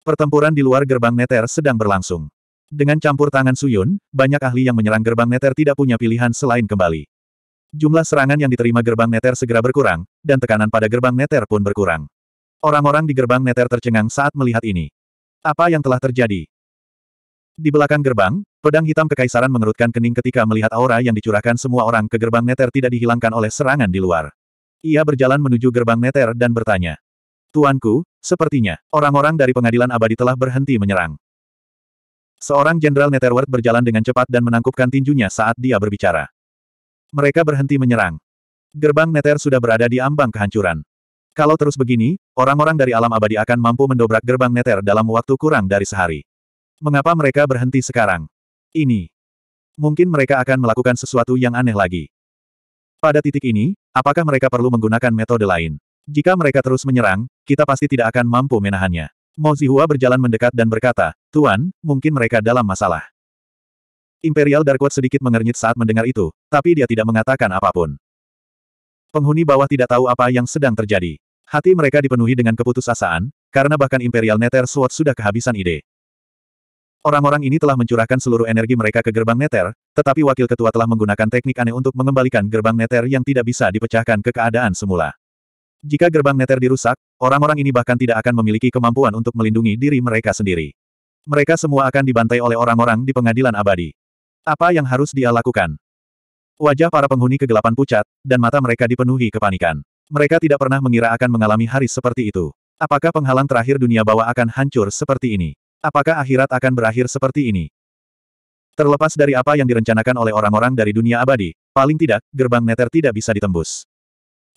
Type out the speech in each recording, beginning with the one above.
Pertempuran di luar gerbang neter sedang berlangsung. Dengan campur tangan Suyun, banyak ahli yang menyerang gerbang neter tidak punya pilihan selain kembali. Jumlah serangan yang diterima gerbang neter segera berkurang, dan tekanan pada gerbang neter pun berkurang. Orang-orang di gerbang neter tercengang saat melihat ini. Apa yang telah terjadi? Di belakang gerbang, pedang hitam kekaisaran mengerutkan kening ketika melihat aura yang dicurahkan semua orang ke gerbang neter tidak dihilangkan oleh serangan di luar. Ia berjalan menuju gerbang neter dan bertanya. Tuanku, sepertinya, orang-orang dari pengadilan abadi telah berhenti menyerang. Seorang Jenderal Netherworld berjalan dengan cepat dan menangkupkan tinjunya saat dia berbicara. Mereka berhenti menyerang. Gerbang Nether sudah berada di ambang kehancuran. Kalau terus begini, orang-orang dari alam abadi akan mampu mendobrak gerbang Nether dalam waktu kurang dari sehari. Mengapa mereka berhenti sekarang? Ini. Mungkin mereka akan melakukan sesuatu yang aneh lagi. Pada titik ini, apakah mereka perlu menggunakan metode lain? Jika mereka terus menyerang, kita pasti tidak akan mampu menahannya. Mo Zihua berjalan mendekat dan berkata, Tuan, mungkin mereka dalam masalah. Imperial Darkwood sedikit mengernyit saat mendengar itu, tapi dia tidak mengatakan apa pun. Penghuni bawah tidak tahu apa yang sedang terjadi. Hati mereka dipenuhi dengan keputusasaan, karena bahkan Imperial Nether Sword sudah kehabisan ide. Orang-orang ini telah mencurahkan seluruh energi mereka ke gerbang Nether, tetapi wakil ketua telah menggunakan teknik aneh untuk mengembalikan gerbang Nether yang tidak bisa dipecahkan ke keadaan semula. Jika gerbang neter dirusak, orang-orang ini bahkan tidak akan memiliki kemampuan untuk melindungi diri mereka sendiri. Mereka semua akan dibantai oleh orang-orang di pengadilan abadi. Apa yang harus dia lakukan? Wajah para penghuni kegelapan pucat, dan mata mereka dipenuhi kepanikan. Mereka tidak pernah mengira akan mengalami hari seperti itu. Apakah penghalang terakhir dunia bawah akan hancur seperti ini? Apakah akhirat akan berakhir seperti ini? Terlepas dari apa yang direncanakan oleh orang-orang dari dunia abadi, paling tidak, gerbang neter tidak bisa ditembus.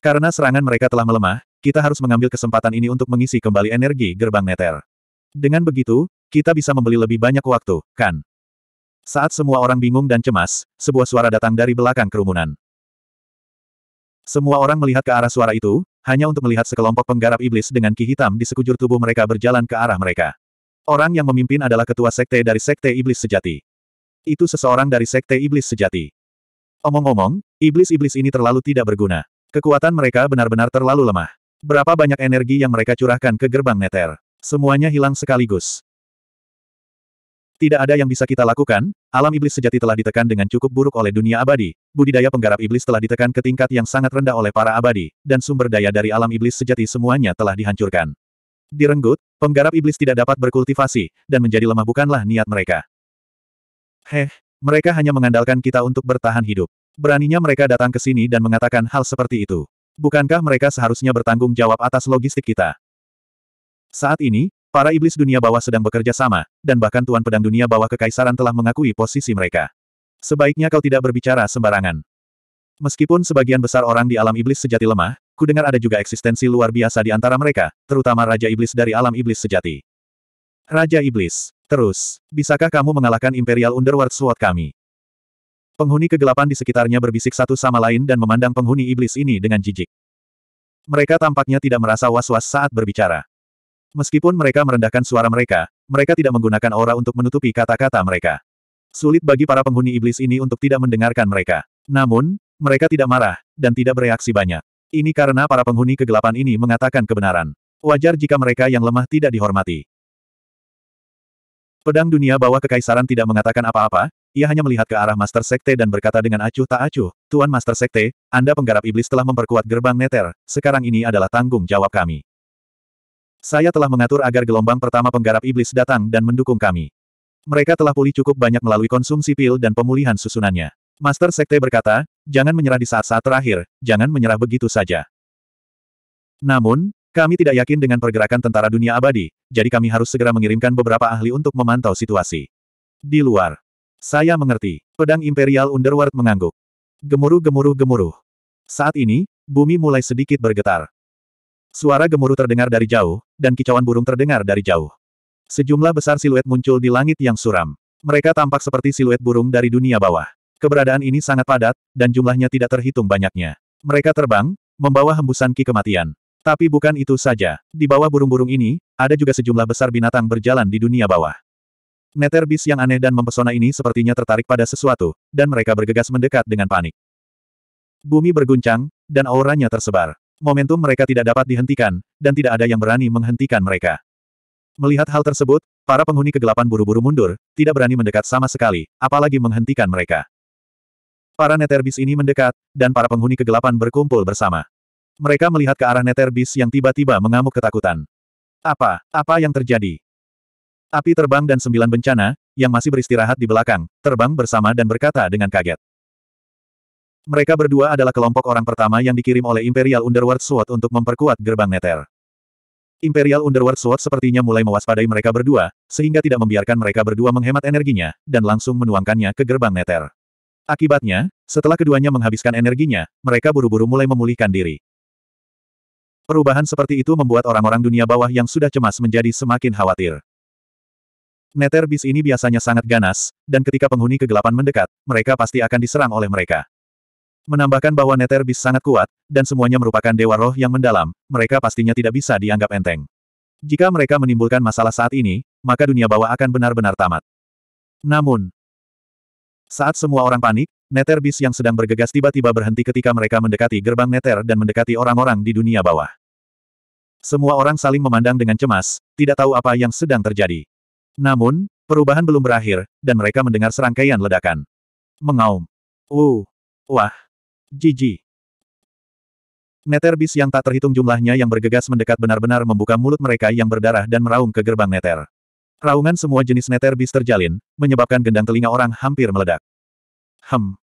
Karena serangan mereka telah melemah, kita harus mengambil kesempatan ini untuk mengisi kembali energi gerbang neter. Dengan begitu, kita bisa membeli lebih banyak waktu, kan? Saat semua orang bingung dan cemas, sebuah suara datang dari belakang kerumunan. Semua orang melihat ke arah suara itu, hanya untuk melihat sekelompok penggarap iblis dengan ki hitam di sekujur tubuh mereka berjalan ke arah mereka. Orang yang memimpin adalah ketua sekte dari sekte iblis sejati. Itu seseorang dari sekte iblis sejati. Omong-omong, iblis-iblis ini terlalu tidak berguna. Kekuatan mereka benar-benar terlalu lemah. Berapa banyak energi yang mereka curahkan ke gerbang neter. Semuanya hilang sekaligus. Tidak ada yang bisa kita lakukan, alam iblis sejati telah ditekan dengan cukup buruk oleh dunia abadi, budidaya penggarap iblis telah ditekan ke tingkat yang sangat rendah oleh para abadi, dan sumber daya dari alam iblis sejati semuanya telah dihancurkan. Direnggut, penggarap iblis tidak dapat berkultivasi, dan menjadi lemah bukanlah niat mereka. Heh, mereka hanya mengandalkan kita untuk bertahan hidup. Beraninya mereka datang ke sini dan mengatakan hal seperti itu. Bukankah mereka seharusnya bertanggung jawab atas logistik kita? Saat ini, para iblis dunia bawah sedang bekerja sama, dan bahkan Tuan Pedang Dunia Bawah Kekaisaran telah mengakui posisi mereka. Sebaiknya kau tidak berbicara sembarangan. Meskipun sebagian besar orang di alam iblis sejati lemah, ku dengar ada juga eksistensi luar biasa di antara mereka, terutama Raja Iblis dari alam iblis sejati. Raja Iblis, terus, bisakah kamu mengalahkan Imperial Underworld Sword kami? Penghuni kegelapan di sekitarnya berbisik satu sama lain dan memandang penghuni iblis ini dengan jijik. Mereka tampaknya tidak merasa was-was saat berbicara. Meskipun mereka merendahkan suara mereka, mereka tidak menggunakan aura untuk menutupi kata-kata mereka. Sulit bagi para penghuni iblis ini untuk tidak mendengarkan mereka. Namun, mereka tidak marah, dan tidak bereaksi banyak. Ini karena para penghuni kegelapan ini mengatakan kebenaran. Wajar jika mereka yang lemah tidak dihormati. Pedang dunia bawah kekaisaran tidak mengatakan apa-apa, ia hanya melihat ke arah Master Sekte dan berkata dengan acuh tak acuh, Tuan Master Sekte, Anda penggarap iblis telah memperkuat gerbang neter, sekarang ini adalah tanggung jawab kami. Saya telah mengatur agar gelombang pertama penggarap iblis datang dan mendukung kami. Mereka telah pulih cukup banyak melalui konsumsi pil dan pemulihan susunannya. Master Sekte berkata, jangan menyerah di saat-saat terakhir, jangan menyerah begitu saja. Namun, kami tidak yakin dengan pergerakan tentara dunia abadi, jadi kami harus segera mengirimkan beberapa ahli untuk memantau situasi. Di luar, saya mengerti. Pedang Imperial Underworld mengangguk. Gemuruh-gemuruh-gemuruh. Saat ini, bumi mulai sedikit bergetar. Suara gemuruh terdengar dari jauh, dan kicauan burung terdengar dari jauh. Sejumlah besar siluet muncul di langit yang suram. Mereka tampak seperti siluet burung dari dunia bawah. Keberadaan ini sangat padat, dan jumlahnya tidak terhitung banyaknya. Mereka terbang, membawa hembusan ki kematian. Tapi bukan itu saja. Di bawah burung-burung ini, ada juga sejumlah besar binatang berjalan di dunia bawah. Nether Beast yang aneh dan mempesona ini sepertinya tertarik pada sesuatu, dan mereka bergegas mendekat dengan panik. Bumi berguncang, dan auranya tersebar. Momentum mereka tidak dapat dihentikan, dan tidak ada yang berani menghentikan mereka. Melihat hal tersebut, para penghuni kegelapan buru-buru mundur, tidak berani mendekat sama sekali, apalagi menghentikan mereka. Para neterbis ini mendekat, dan para penghuni kegelapan berkumpul bersama. Mereka melihat ke arah neterbis yang tiba-tiba mengamuk ketakutan. Apa, apa yang terjadi? Api terbang dan sembilan bencana, yang masih beristirahat di belakang, terbang bersama dan berkata dengan kaget. Mereka berdua adalah kelompok orang pertama yang dikirim oleh Imperial Underworld Sword untuk memperkuat gerbang neter. Imperial Underworld Sword sepertinya mulai mewaspadai mereka berdua, sehingga tidak membiarkan mereka berdua menghemat energinya, dan langsung menuangkannya ke gerbang neter. Akibatnya, setelah keduanya menghabiskan energinya, mereka buru-buru mulai memulihkan diri. Perubahan seperti itu membuat orang-orang dunia bawah yang sudah cemas menjadi semakin khawatir. Nether Beast ini biasanya sangat ganas, dan ketika penghuni kegelapan mendekat, mereka pasti akan diserang oleh mereka. Menambahkan bahwa Nether Beast sangat kuat, dan semuanya merupakan dewa roh yang mendalam, mereka pastinya tidak bisa dianggap enteng. Jika mereka menimbulkan masalah saat ini, maka dunia bawah akan benar-benar tamat. Namun, saat semua orang panik, Nether Beast yang sedang bergegas tiba-tiba berhenti ketika mereka mendekati gerbang Nether dan mendekati orang-orang di dunia bawah. Semua orang saling memandang dengan cemas, tidak tahu apa yang sedang terjadi. Namun, perubahan belum berakhir, dan mereka mendengar serangkaian ledakan. Mengaum. Uh. Wah. Jiji. Nether Beast yang tak terhitung jumlahnya yang bergegas mendekat benar-benar membuka mulut mereka yang berdarah dan meraung ke gerbang Nether. Raungan semua jenis Nether Beast terjalin, menyebabkan gendang telinga orang hampir meledak. Hem.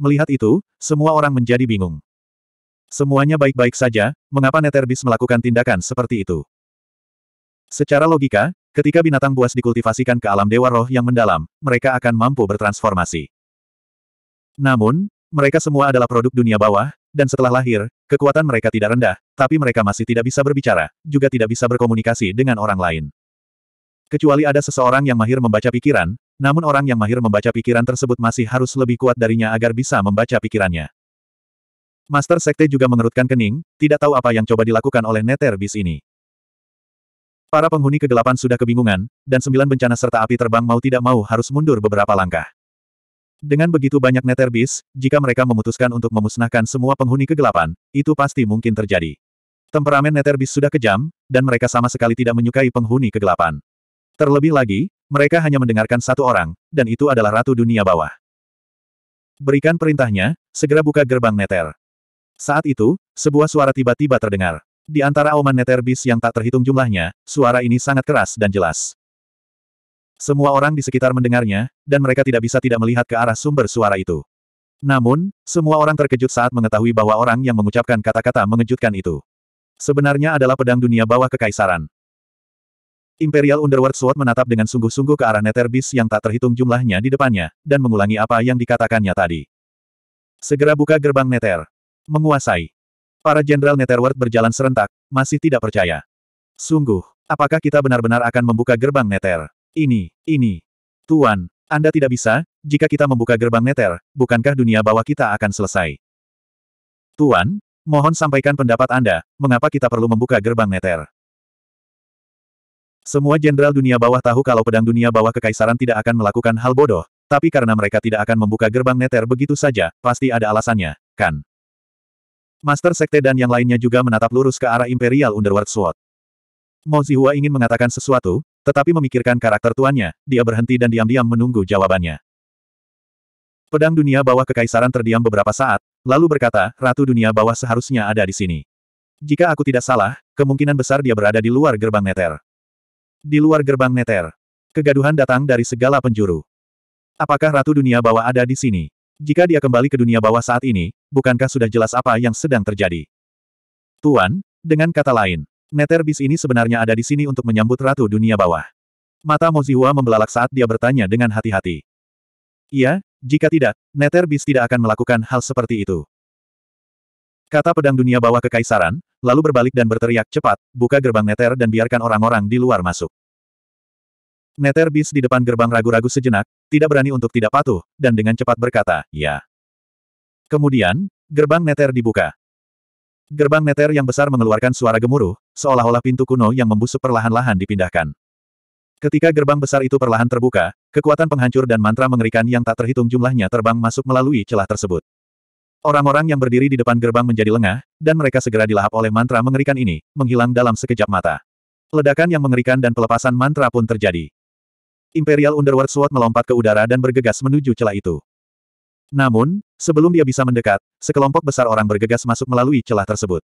Melihat itu, semua orang menjadi bingung. Semuanya baik-baik saja, mengapa Nether Beast melakukan tindakan seperti itu? Secara logika, ketika binatang buas dikultivasikan ke alam dewa roh yang mendalam, mereka akan mampu bertransformasi. Namun, mereka semua adalah produk dunia bawah, dan setelah lahir, kekuatan mereka tidak rendah, tapi mereka masih tidak bisa berbicara, juga tidak bisa berkomunikasi dengan orang lain. Kecuali ada seseorang yang mahir membaca pikiran, namun orang yang mahir membaca pikiran tersebut masih harus lebih kuat darinya agar bisa membaca pikirannya. Master Sekte juga mengerutkan kening, tidak tahu apa yang coba dilakukan oleh Nether Beast ini. Para penghuni kegelapan sudah kebingungan, dan sembilan bencana serta api terbang mau tidak mau harus mundur beberapa langkah. Dengan begitu banyak Nether Beast, jika mereka memutuskan untuk memusnahkan semua penghuni kegelapan, itu pasti mungkin terjadi. Temperamen Nether Beast sudah kejam, dan mereka sama sekali tidak menyukai penghuni kegelapan. Terlebih lagi, mereka hanya mendengarkan satu orang, dan itu adalah Ratu Dunia Bawah. Berikan perintahnya, segera buka gerbang Nether. Saat itu, sebuah suara tiba-tiba terdengar. Di antara auman Nether Beast yang tak terhitung jumlahnya, suara ini sangat keras dan jelas. Semua orang di sekitar mendengarnya, dan mereka tidak bisa tidak melihat ke arah sumber suara itu. Namun, semua orang terkejut saat mengetahui bahwa orang yang mengucapkan kata-kata mengejutkan itu. Sebenarnya adalah pedang dunia bawah kekaisaran. Imperial Underworld Sword menatap dengan sungguh-sungguh ke arah Nether Beast yang tak terhitung jumlahnya di depannya, dan mengulangi apa yang dikatakannya tadi. Segera buka gerbang Nether. Menguasai. Para Jenderal Netherworld berjalan serentak, masih tidak percaya. Sungguh, apakah kita benar-benar akan membuka gerbang Nether? Ini, ini. Tuan, Anda tidak bisa, jika kita membuka gerbang neter, bukankah dunia bawah kita akan selesai? Tuan, mohon sampaikan pendapat Anda, mengapa kita perlu membuka gerbang neter? Semua jenderal dunia bawah tahu kalau pedang dunia bawah kekaisaran tidak akan melakukan hal bodoh, tapi karena mereka tidak akan membuka gerbang neter begitu saja, pasti ada alasannya, kan? Master Sekte dan yang lainnya juga menatap lurus ke arah Imperial Underworld Sword. Mo Zihua ingin mengatakan sesuatu, tetapi memikirkan karakter tuannya, dia berhenti dan diam-diam menunggu jawabannya. Pedang dunia bawah kekaisaran terdiam beberapa saat, lalu berkata, Ratu dunia bawah seharusnya ada di sini. Jika aku tidak salah, kemungkinan besar dia berada di luar gerbang neter. Di luar gerbang neter. Kegaduhan datang dari segala penjuru. Apakah Ratu dunia bawah ada di sini? Jika dia kembali ke dunia bawah saat ini, bukankah sudah jelas apa yang sedang terjadi? Tuan, dengan kata lain, Nether Beast ini sebenarnya ada di sini untuk menyambut Ratu Dunia Bawah. Mata Moziwa membelalak saat dia bertanya dengan hati-hati. Iya, jika tidak, Nether Beast tidak akan melakukan hal seperti itu. Kata pedang dunia bawah kekaisaran, lalu berbalik dan berteriak cepat, buka gerbang Nether dan biarkan orang-orang di luar masuk. Nether Beast di depan gerbang ragu-ragu sejenak, tidak berani untuk tidak patuh, dan dengan cepat berkata, ya. Kemudian, gerbang Nether dibuka. Gerbang neter yang besar mengeluarkan suara gemuruh, seolah-olah pintu kuno yang membusuk perlahan-lahan dipindahkan. Ketika gerbang besar itu perlahan terbuka, kekuatan penghancur dan mantra mengerikan yang tak terhitung jumlahnya terbang masuk melalui celah tersebut. Orang-orang yang berdiri di depan gerbang menjadi lengah, dan mereka segera dilahap oleh mantra mengerikan ini, menghilang dalam sekejap mata. Ledakan yang mengerikan dan pelepasan mantra pun terjadi. Imperial Underworld Sword melompat ke udara dan bergegas menuju celah itu. Namun, sebelum dia bisa mendekat, sekelompok besar orang bergegas masuk melalui celah tersebut.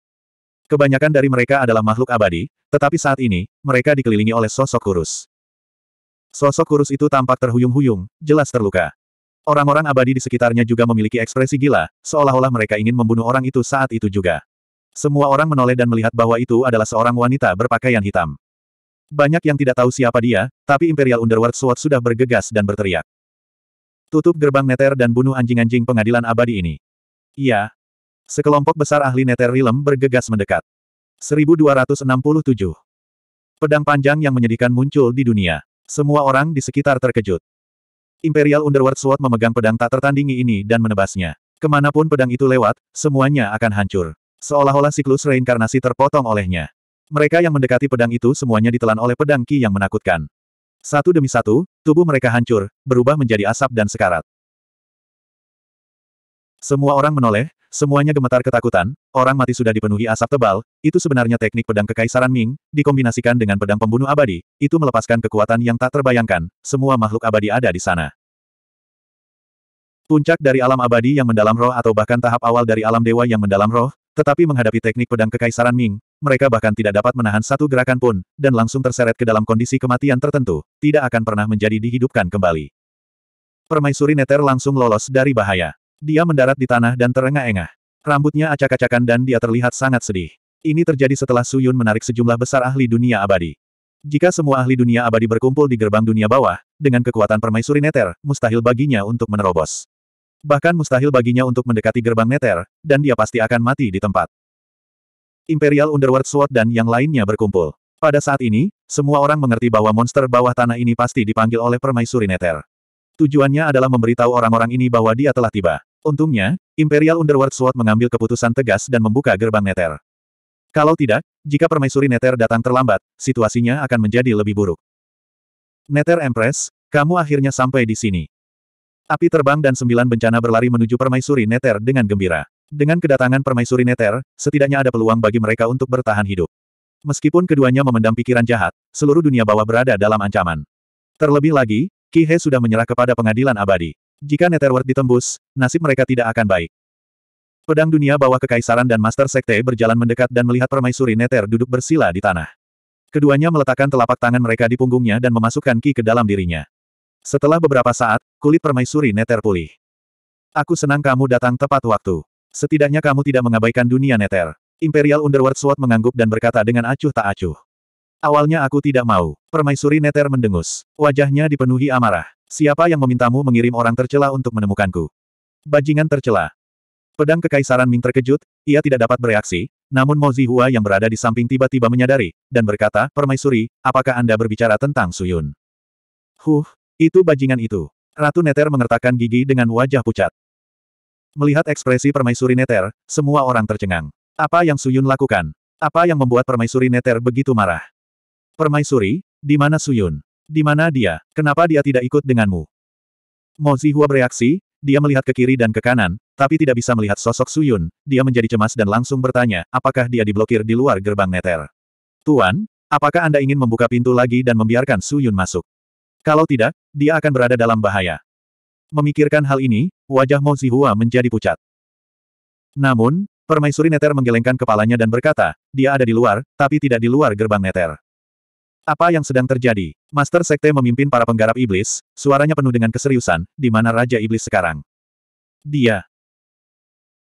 Kebanyakan dari mereka adalah makhluk abadi, tetapi saat ini, mereka dikelilingi oleh sosok kurus. Sosok kurus itu tampak terhuyung-huyung, jelas terluka. Orang-orang abadi di sekitarnya juga memiliki ekspresi gila, seolah-olah mereka ingin membunuh orang itu saat itu juga. Semua orang menoleh dan melihat bahwa itu adalah seorang wanita berpakaian hitam. Banyak yang tidak tahu siapa dia, tapi Imperial Underworld Sword sudah bergegas dan berteriak. Tutup gerbang neter dan bunuh anjing-anjing pengadilan abadi ini. Iya. Sekelompok besar ahli neter Realm bergegas mendekat. 1267. Pedang panjang yang menyedihkan muncul di dunia. Semua orang di sekitar terkejut. Imperial Underworld Sword memegang pedang tak tertandingi ini dan menebasnya. Ke mana pun pedang itu lewat, semuanya akan hancur. Seolah-olah siklus reinkarnasi terpotong olehnya. Mereka yang mendekati pedang itu semuanya ditelan oleh pedang Ki yang menakutkan. Satu demi satu, tubuh mereka hancur, berubah menjadi asap dan sekarat. Semua orang menoleh, semuanya gemetar ketakutan, orang mati sudah dipenuhi asap tebal, itu sebenarnya teknik pedang kekaisaran Ming, dikombinasikan dengan pedang pembunuh abadi, itu melepaskan kekuatan yang tak terbayangkan, semua makhluk abadi ada di sana. Puncak dari alam abadi yang mendalam roh atau bahkan tahap awal dari alam dewa yang mendalam roh, tetapi menghadapi teknik pedang kekaisaran Ming, mereka bahkan tidak dapat menahan satu gerakan pun, dan langsung terseret ke dalam kondisi kematian tertentu, tidak akan pernah menjadi dihidupkan kembali. Permaisuri Neter langsung lolos dari bahaya. Dia mendarat di tanah dan terengah-engah. Rambutnya acak-acakan dan dia terlihat sangat sedih. Ini terjadi setelah Suyun menarik sejumlah besar ahli dunia abadi. Jika semua ahli dunia abadi berkumpul di gerbang dunia bawah, dengan kekuatan permaisuri Neter, mustahil baginya untuk menerobos. Bahkan mustahil baginya untuk mendekati gerbang Neter, dan dia pasti akan mati di tempat. Imperial Underworld Sword dan yang lainnya berkumpul. Pada saat ini, semua orang mengerti bahwa monster bawah tanah ini pasti dipanggil oleh permaisuri Nether. Tujuannya adalah memberitahu orang-orang ini bahwa dia telah tiba. Untungnya, Imperial Underworld Sword mengambil keputusan tegas dan membuka gerbang Nether. Kalau tidak, jika permaisuri Nether datang terlambat, situasinya akan menjadi lebih buruk. Nether Empress, kamu akhirnya sampai di sini. Api terbang dan sembilan bencana berlari menuju permaisuri Nether dengan gembira. Dengan kedatangan permaisuri Neter, setidaknya ada peluang bagi mereka untuk bertahan hidup. Meskipun keduanya memendam pikiran jahat, seluruh dunia bawah berada dalam ancaman. Terlebih lagi, Ki He sudah menyerah kepada pengadilan abadi. Jika Netherworld ditembus, nasib mereka tidak akan baik. Pedang dunia bawah kekaisaran dan Master Sekte berjalan mendekat dan melihat permaisuri Nether duduk bersila di tanah. Keduanya meletakkan telapak tangan mereka di punggungnya dan memasukkan Ki ke dalam dirinya. Setelah beberapa saat, kulit permaisuri Nether pulih. Aku senang kamu datang tepat waktu. Setidaknya kamu tidak mengabaikan dunia neter. Imperial Underworld Sword mengangguk dan berkata dengan acuh tak acuh. Awalnya aku tidak mau. Permaisuri Neter mendengus. Wajahnya dipenuhi amarah. Siapa yang memintamu mengirim orang tercela untuk menemukanku? Bajingan tercela. Pedang kekaisaran Ming terkejut, ia tidak dapat bereaksi, namun Mo Zihua yang berada di samping tiba-tiba menyadari, dan berkata, Permaisuri, apakah Anda berbicara tentang Suyun? Huh, itu bajingan itu. Ratu Neter mengertakkan gigi dengan wajah pucat. Melihat ekspresi Permaisuri Neter, semua orang tercengang. Apa yang Suyun lakukan? Apa yang membuat Permaisuri Neter begitu marah? Permaisuri, di mana Suyun? Di mana dia? Kenapa dia tidak ikut denganmu? Mo Zihua bereaksi, dia melihat ke kiri dan ke kanan, tapi tidak bisa melihat sosok Suyun, dia menjadi cemas dan langsung bertanya, apakah dia diblokir di luar gerbang Neter? Tuan, apakah Anda ingin membuka pintu lagi dan membiarkan Suyun masuk? Kalau tidak, dia akan berada dalam bahaya. Memikirkan hal ini, wajah Mo Zihua menjadi pucat. Namun, Permaisuri Neter menggelengkan kepalanya dan berkata, dia ada di luar, tapi tidak di luar gerbang Neter. Apa yang sedang terjadi? Master Sekte memimpin para penggarap iblis, suaranya penuh dengan keseriusan, di mana Raja Iblis sekarang. Dia.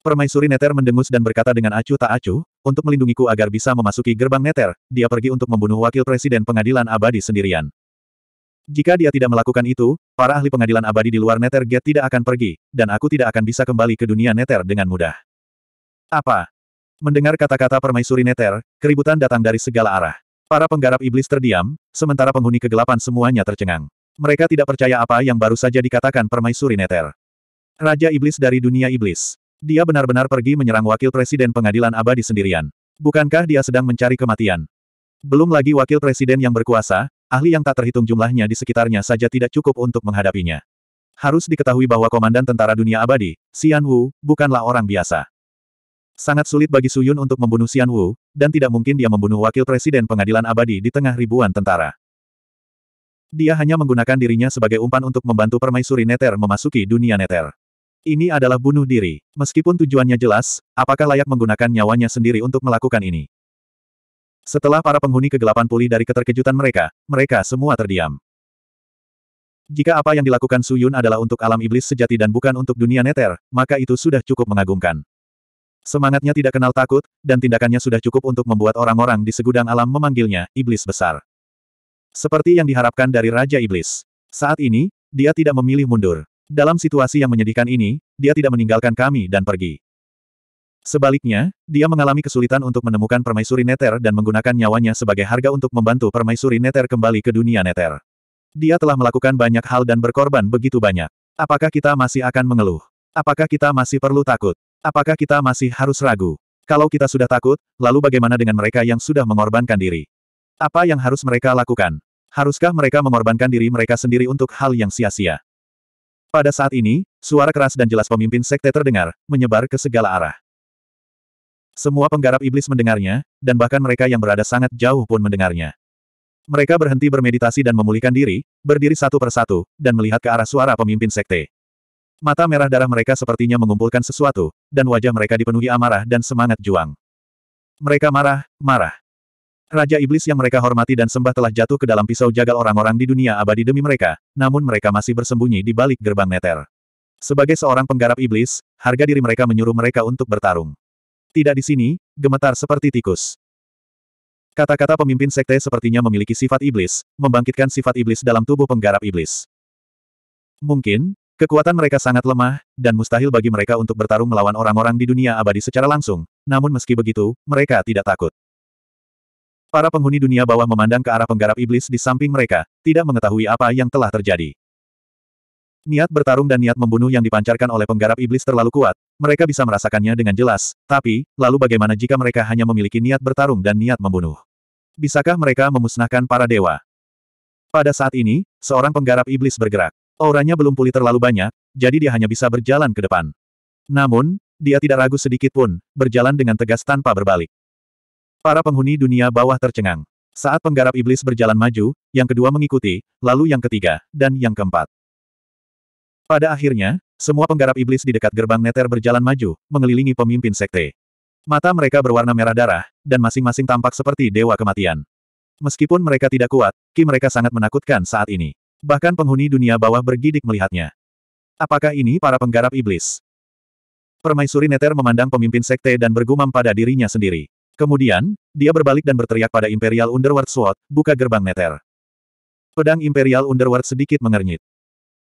Permaisuri Neter mendengus dan berkata dengan acuh tak acuh, untuk melindungiku agar bisa memasuki gerbang Neter, dia pergi untuk membunuh wakil presiden pengadilan abadi sendirian. Jika dia tidak melakukan itu, para ahli pengadilan abadi di luar Nether Gate tidak akan pergi, dan aku tidak akan bisa kembali ke dunia Nether dengan mudah. Apa? Mendengar kata-kata permaisuri Nether, keributan datang dari segala arah. Para penggarap iblis terdiam, sementara penghuni kegelapan semuanya tercengang. Mereka tidak percaya apa yang baru saja dikatakan permaisuri Nether. Raja iblis dari dunia iblis. Dia benar-benar pergi menyerang wakil presiden pengadilan abadi sendirian. Bukankah dia sedang mencari kematian? Belum lagi wakil presiden yang berkuasa, ahli yang tak terhitung jumlahnya di sekitarnya saja tidak cukup untuk menghadapinya. Harus diketahui bahwa Komandan Tentara Dunia Abadi, Xian Wu, bukanlah orang biasa. Sangat sulit bagi Suyun untuk membunuh Xian Wu, dan tidak mungkin dia membunuh wakil presiden pengadilan abadi di tengah ribuan tentara. Dia hanya menggunakan dirinya sebagai umpan untuk membantu permaisuri Neter memasuki dunia Neter. Ini adalah bunuh diri. Meskipun tujuannya jelas, apakah layak menggunakan nyawanya sendiri untuk melakukan ini? Setelah para penghuni kegelapan pulih dari keterkejutan mereka, mereka semua terdiam. Jika apa yang dilakukan Suyun adalah untuk alam iblis sejati dan bukan untuk dunia neter, maka itu sudah cukup mengagumkan. Semangatnya tidak kenal takut, dan tindakannya sudah cukup untuk membuat orang-orang di segudang alam memanggilnya, Iblis Besar. Seperti yang diharapkan dari Raja Iblis. Saat ini, dia tidak memilih mundur. Dalam situasi yang menyedihkan ini, dia tidak meninggalkan kami dan pergi. Sebaliknya, dia mengalami kesulitan untuk menemukan permaisuri Neter dan menggunakan nyawanya sebagai harga untuk membantu permaisuri Neter kembali ke dunia Neter. Dia telah melakukan banyak hal dan berkorban begitu banyak. Apakah kita masih akan mengeluh? Apakah kita masih perlu takut? Apakah kita masih harus ragu? Kalau kita sudah takut, lalu bagaimana dengan mereka yang sudah mengorbankan diri? Apa yang harus mereka lakukan? Haruskah mereka mengorbankan diri mereka sendiri untuk hal yang sia-sia? Pada saat ini, suara keras dan jelas pemimpin sekte terdengar, menyebar ke segala arah. Semua penggarap iblis mendengarnya, dan bahkan mereka yang berada sangat jauh pun mendengarnya. Mereka berhenti bermeditasi dan memulihkan diri, berdiri satu persatu, dan melihat ke arah suara pemimpin sekte. Mata merah darah mereka sepertinya mengumpulkan sesuatu, dan wajah mereka dipenuhi amarah dan semangat juang. Mereka marah, marah. Raja Iblis yang mereka hormati dan sembah telah jatuh ke dalam pisau jagal orang-orang di dunia abadi demi mereka, namun mereka masih bersembunyi di balik gerbang neter. Sebagai seorang penggarap iblis, harga diri mereka menyuruh mereka untuk bertarung. Tidak di sini, gemetar seperti tikus. Kata-kata pemimpin sekte sepertinya memiliki sifat iblis, membangkitkan sifat iblis dalam tubuh penggarap iblis. Mungkin, Kekuatan mereka sangat lemah, dan mustahil bagi mereka untuk bertarung melawan orang-orang di dunia abadi secara langsung, namun meski begitu, mereka tidak takut. Para penghuni dunia bawah memandang ke arah penggarap iblis di samping mereka, tidak mengetahui apa yang telah terjadi. Niat bertarung dan niat membunuh yang dipancarkan oleh penggarap iblis terlalu kuat, mereka bisa merasakannya dengan jelas, tapi, lalu bagaimana jika mereka hanya memiliki niat bertarung dan niat membunuh? Bisakah mereka memusnahkan para dewa? Pada saat ini, seorang penggarap iblis bergerak. Auranya belum pulih terlalu banyak, jadi dia hanya bisa berjalan ke depan. Namun, dia tidak ragu sedikit pun, berjalan dengan tegas tanpa berbalik. Para penghuni dunia bawah tercengang. Saat penggarap iblis berjalan maju, yang kedua mengikuti, lalu yang ketiga, dan yang keempat. Pada akhirnya, semua penggarap iblis di dekat gerbang neter berjalan maju, mengelilingi pemimpin sekte. Mata mereka berwarna merah darah, dan masing-masing tampak seperti dewa kematian. Meskipun mereka tidak kuat, ki mereka sangat menakutkan saat ini. Bahkan penghuni dunia bawah bergidik melihatnya. Apakah ini para penggarap iblis? Permaisuri Neter memandang pemimpin sekte dan bergumam pada dirinya sendiri. Kemudian, dia berbalik dan berteriak pada Imperial Underworld Sword, buka gerbang Neter. Pedang Imperial Underworld sedikit mengernyit.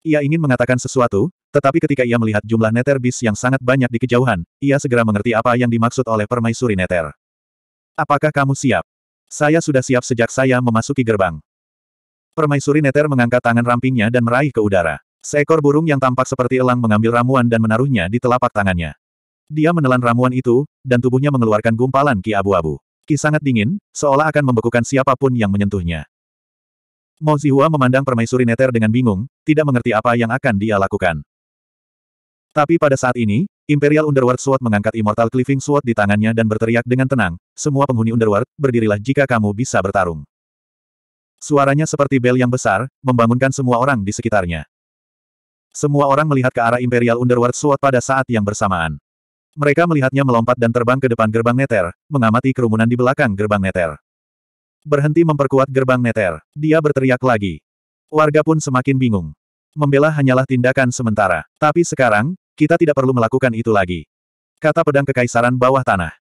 Ia ingin mengatakan sesuatu, tetapi ketika ia melihat jumlah Nether Beast yang sangat banyak di kejauhan, ia segera mengerti apa yang dimaksud oleh permaisuri Nether. Apakah kamu siap? Saya sudah siap sejak saya memasuki gerbang. Permaisuri Neter mengangkat tangan rampingnya dan meraih ke udara. Seekor burung yang tampak seperti elang mengambil ramuan dan menaruhnya di telapak tangannya. Dia menelan ramuan itu, dan tubuhnya mengeluarkan gumpalan ki abu-abu. Ki sangat dingin, seolah akan membekukan siapa pun yang menyentuhnya. Mo Zihua memandang permaisuri Neter dengan bingung, tidak mengerti apa yang akan dia lakukan. Tapi pada saat ini, Imperial Underworld Sword mengangkat Immortal Cliffing Sword di tangannya dan berteriak dengan tenang, semua penghuni Underworld, berdirilah jika kamu bisa bertarung. Suaranya seperti bel yang besar, membangunkan semua orang di sekitarnya. Semua orang melihat ke arah Imperial Underworld Sword pada saat yang bersamaan. Mereka melihatnya melompat dan terbang ke depan gerbang Neter, mengamati kerumunan di belakang gerbang Neter. Berhenti memperkuat gerbang Neter. Dia berteriak lagi. Warga pun semakin bingung. Membela hanyalah tindakan sementara. Tapi sekarang, kita tidak perlu melakukan itu lagi. Kata pedang kekaisaran bawah tanah.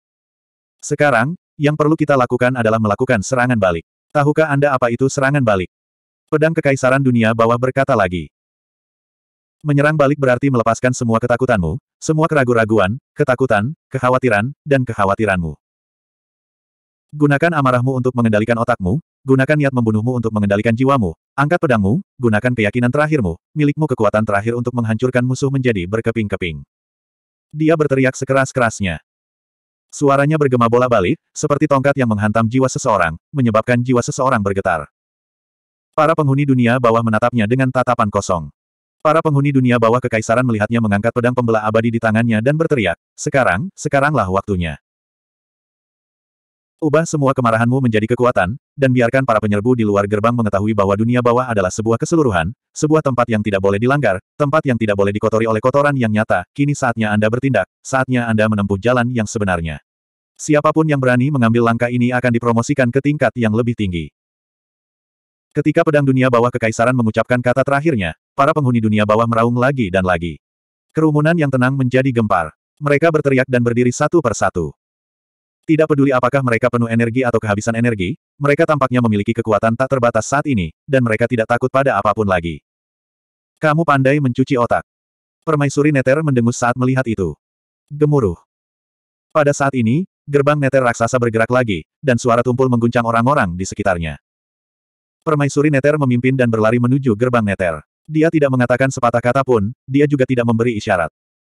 Sekarang, yang perlu kita lakukan adalah melakukan serangan balik. Tahukah Anda apa itu serangan balik? Pedang Kekaisaran Dunia Bawah berkata lagi. Menyerang balik berarti melepaskan semua ketakutanmu, semua keraguan-raguan, ketakutan, kekhawatiran, dan kekhawatiranmu. Gunakan amarahmu untuk mengendalikan otakmu, gunakan niat membunuhmu untuk mengendalikan jiwamu, angkat pedangmu, gunakan keyakinan terakhirmu, milikmu kekuatan terakhir untuk menghancurkan musuh menjadi berkeping-keping. Dia berteriak sekeras-kerasnya. Suaranya bergema bola-balik, seperti tongkat yang menghantam jiwa seseorang, menyebabkan jiwa seseorang bergetar. Para penghuni dunia bawah menatapnya dengan tatapan kosong. Para penghuni dunia bawah kekaisaran melihatnya mengangkat pedang pembelah abadi di tangannya dan berteriak, sekarang, sekaranglah waktunya. Ubah semua kemarahanmu menjadi kekuatan, dan biarkan para penyerbu di luar gerbang mengetahui bahwa dunia bawah adalah sebuah keseluruhan, sebuah tempat yang tidak boleh dilanggar, tempat yang tidak boleh dikotori oleh kotoran yang nyata, kini saatnya Anda bertindak, saatnya Anda menempuh jalan yang sebenarnya. Siapa pun yang berani mengambil langkah ini akan dipromosikan ke tingkat yang lebih tinggi. Ketika pedang dunia bawah kekaisaran mengucapkan kata terakhirnya, para penghuni dunia bawah meraung lagi dan lagi. Kerumunan yang tenang menjadi gempar. Mereka berteriak dan berdiri satu persatu. Tidak peduli apakah mereka penuh energi atau kehabisan energi, mereka tampaknya memiliki kekuatan tak terbatas saat ini, dan mereka tidak takut pada apa pun lagi. Kamu pandai mencuci otak. Permaisuri Neter mendengus saat melihat itu. Gemuruh. Pada saat ini, gerbang Neter raksasa bergerak lagi, dan suara tumpul mengguncang orang-orang di sekitarnya. Permaisuri Neter memimpin dan berlari menuju gerbang Neter. Dia tidak mengatakan sepatah kata pun, dia juga tidak memberi isyarat.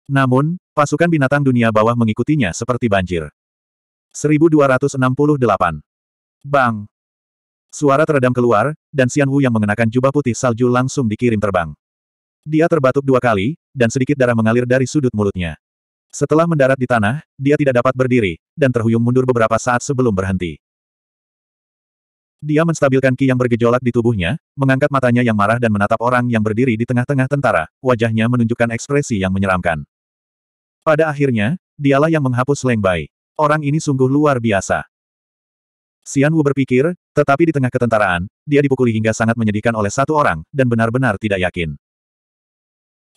Namun, pasukan binatang dunia bawah mengikutinya seperti banjir. 1268. Bang! Suara teredam keluar, dan Xian Wu yang mengenakan jubah putih salju langsung dikirim terbang. Dia terbatuk dua kali, dan sedikit darah mengalir dari sudut mulutnya. Setelah mendarat di tanah, dia tidak dapat berdiri, dan terhuyung mundur beberapa saat sebelum berhenti. Dia menstabilkan ki yang bergejolak di tubuhnya, mengangkat matanya yang marah dan menatap orang yang berdiri di tengah-tengah tentara, wajahnya menunjukkan ekspresi yang menyeramkan. Pada akhirnya, dialah yang menghapus Leng Bai. Orang ini sungguh luar biasa. Xian Wu berpikir, tetapi di tengah ketentaraan, dia dipukuli hingga sangat menyedihkan oleh satu orang, dan benar-benar tidak yakin.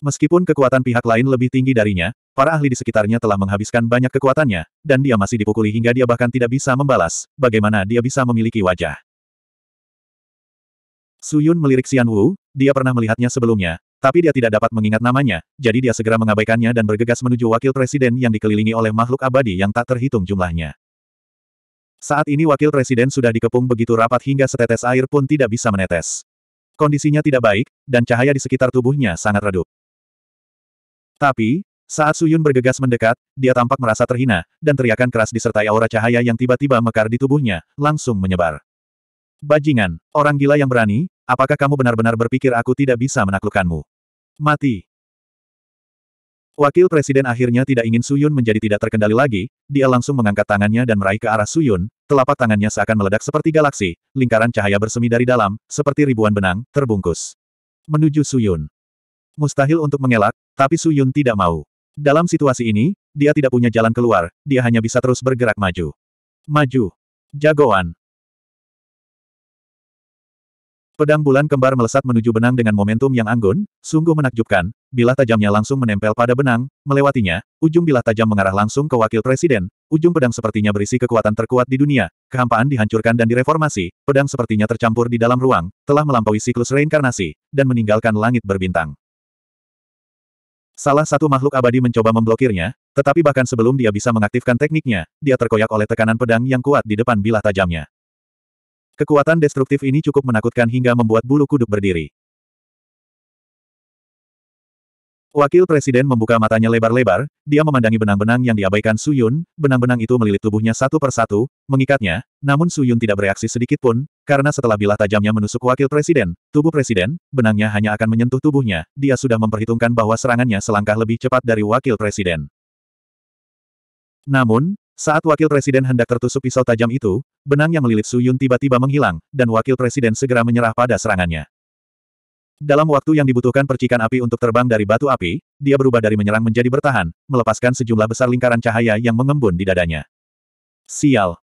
Meskipun kekuatan pihak lain lebih tinggi darinya, para ahli di sekitarnya telah menghabiskan banyak kekuatannya, dan dia masih dipukuli hingga dia bahkan tidak bisa membalas, bagaimana dia bisa memiliki wajah. Su Yun melirik Xian Wu, dia pernah melihatnya sebelumnya, tapi dia tidak dapat mengingat namanya, jadi dia segera mengabaikannya dan bergegas menuju wakil presiden yang dikelilingi oleh makhluk abadi yang tak terhitung jumlahnya. Saat ini wakil presiden sudah dikepung begitu rapat hingga setetes air pun tidak bisa menetes. Kondisinya tidak baik, dan cahaya di sekitar tubuhnya sangat redup. Tapi, saat Suyun bergegas mendekat, dia tampak merasa terhina, dan teriakan keras disertai aura cahaya yang tiba-tiba mekar di tubuhnya, langsung menyebar. Bajingan, orang gila yang berani, apakah kamu benar-benar berpikir aku tidak bisa menaklukkanmu? Mati. Wakil Presiden akhirnya tidak ingin Suyun menjadi tidak terkendali lagi, dia langsung mengangkat tangannya dan meraih ke arah Suyun, telapak tangannya seakan meledak seperti galaksi, lingkaran cahaya bersemi dari dalam, seperti ribuan benang, terbungkus. Menuju Suyun. Mustahil untuk mengelak, tapi Suyun tidak mau. Dalam situasi ini, dia tidak punya jalan keluar, dia hanya bisa terus bergerak maju. Maju. Jagoan. Pedang bulan kembar melesat menuju benang dengan momentum yang anggun, sungguh menakjubkan, bilah tajamnya langsung menempel pada benang, melewatinya, ujung bilah tajam mengarah langsung ke wakil presiden, ujung pedang sepertinya berisi kekuatan terkuat di dunia, kehampaan dihancurkan dan direformasi, pedang sepertinya tercampur di dalam ruang, telah melampaui siklus reinkarnasi, dan meninggalkan langit berbintang. Salah satu makhluk abadi mencoba memblokirnya, tetapi bahkan sebelum dia bisa mengaktifkan tekniknya, dia terkoyak oleh tekanan pedang yang kuat di depan bilah tajamnya. Kekuatan destruktif ini cukup menakutkan hingga membuat bulu kuduk berdiri. Wakil Presiden membuka matanya lebar-lebar, dia memandangi benang-benang yang diabaikan Suyun, benang-benang itu melilit tubuhnya satu persatu, mengikatnya, namun Suyun tidak bereaksi sedikit pun, karena setelah bilah tajamnya menusuk Wakil Presiden, tubuh Presiden, benangnya hanya akan menyentuh tubuhnya, dia sudah memperhitungkan bahwa serangannya selangkah lebih cepat dari Wakil Presiden. Namun, saat Wakil Presiden hendak tertusuk pisau tajam itu, benang yang melilit Su Yun tiba-tiba menghilang, dan Wakil Presiden segera menyerah pada serangannya. Dalam waktu yang dibutuhkan percikan api untuk terbang dari batu api, dia berubah dari menyerang menjadi bertahan, melepaskan sejumlah besar lingkaran cahaya yang mengembun di dadanya. Sial!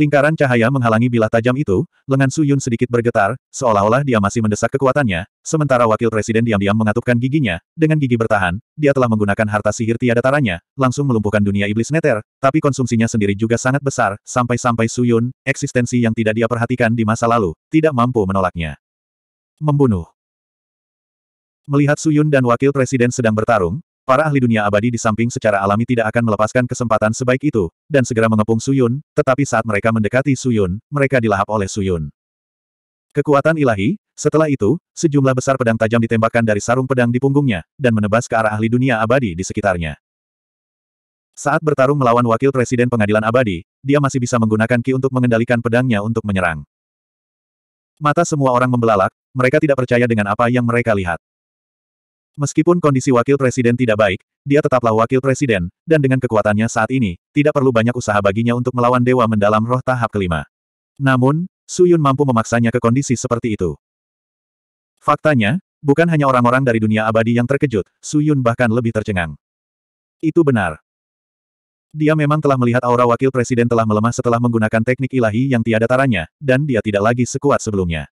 Lingkaran cahaya menghalangi bilah tajam itu, lengan Su Yun sedikit bergetar, seolah-olah dia masih mendesak kekuatannya, sementara wakil presiden diam-diam mengatupkan giginya, dengan gigi bertahan, dia telah menggunakan harta sihir tiada taranya, langsung melumpuhkan dunia iblis neter, tapi konsumsinya sendiri juga sangat besar, sampai-sampai Su Yun, eksistensi yang tidak dia perhatikan di masa lalu, tidak mampu menolaknya. Membunuh. Melihat Su Yun dan wakil presiden sedang bertarung, Para ahli dunia abadi di samping secara alami tidak akan melepaskan kesempatan sebaik itu, dan segera mengepung Suyun, tetapi saat mereka mendekati Suyun, mereka dilahap oleh Suyun. Kekuatan ilahi, setelah itu, sejumlah besar pedang tajam ditembakkan dari sarung pedang di punggungnya, dan menebas ke arah ahli dunia abadi di sekitarnya. Saat bertarung melawan wakil presiden pengadilan abadi, dia masih bisa menggunakan ki untuk mengendalikan pedangnya untuk menyerang. Mata semua orang membelalak, mereka tidak percaya dengan apa yang mereka lihat. Meskipun kondisi wakil presiden tidak baik, dia tetaplah wakil presiden, dan dengan kekuatannya saat ini, tidak perlu banyak usaha baginya untuk melawan dewa mendalam roh tahap kelima. Namun, Suyun mampu memaksanya ke kondisi seperti itu. Faktanya, bukan hanya orang-orang dari dunia abadi yang terkejut, Suyun bahkan lebih tercengang. Itu benar. Dia memang telah melihat aura wakil presiden telah melemah setelah menggunakan teknik ilahi yang tiada taranya, dan dia tidak lagi sekuat sebelumnya.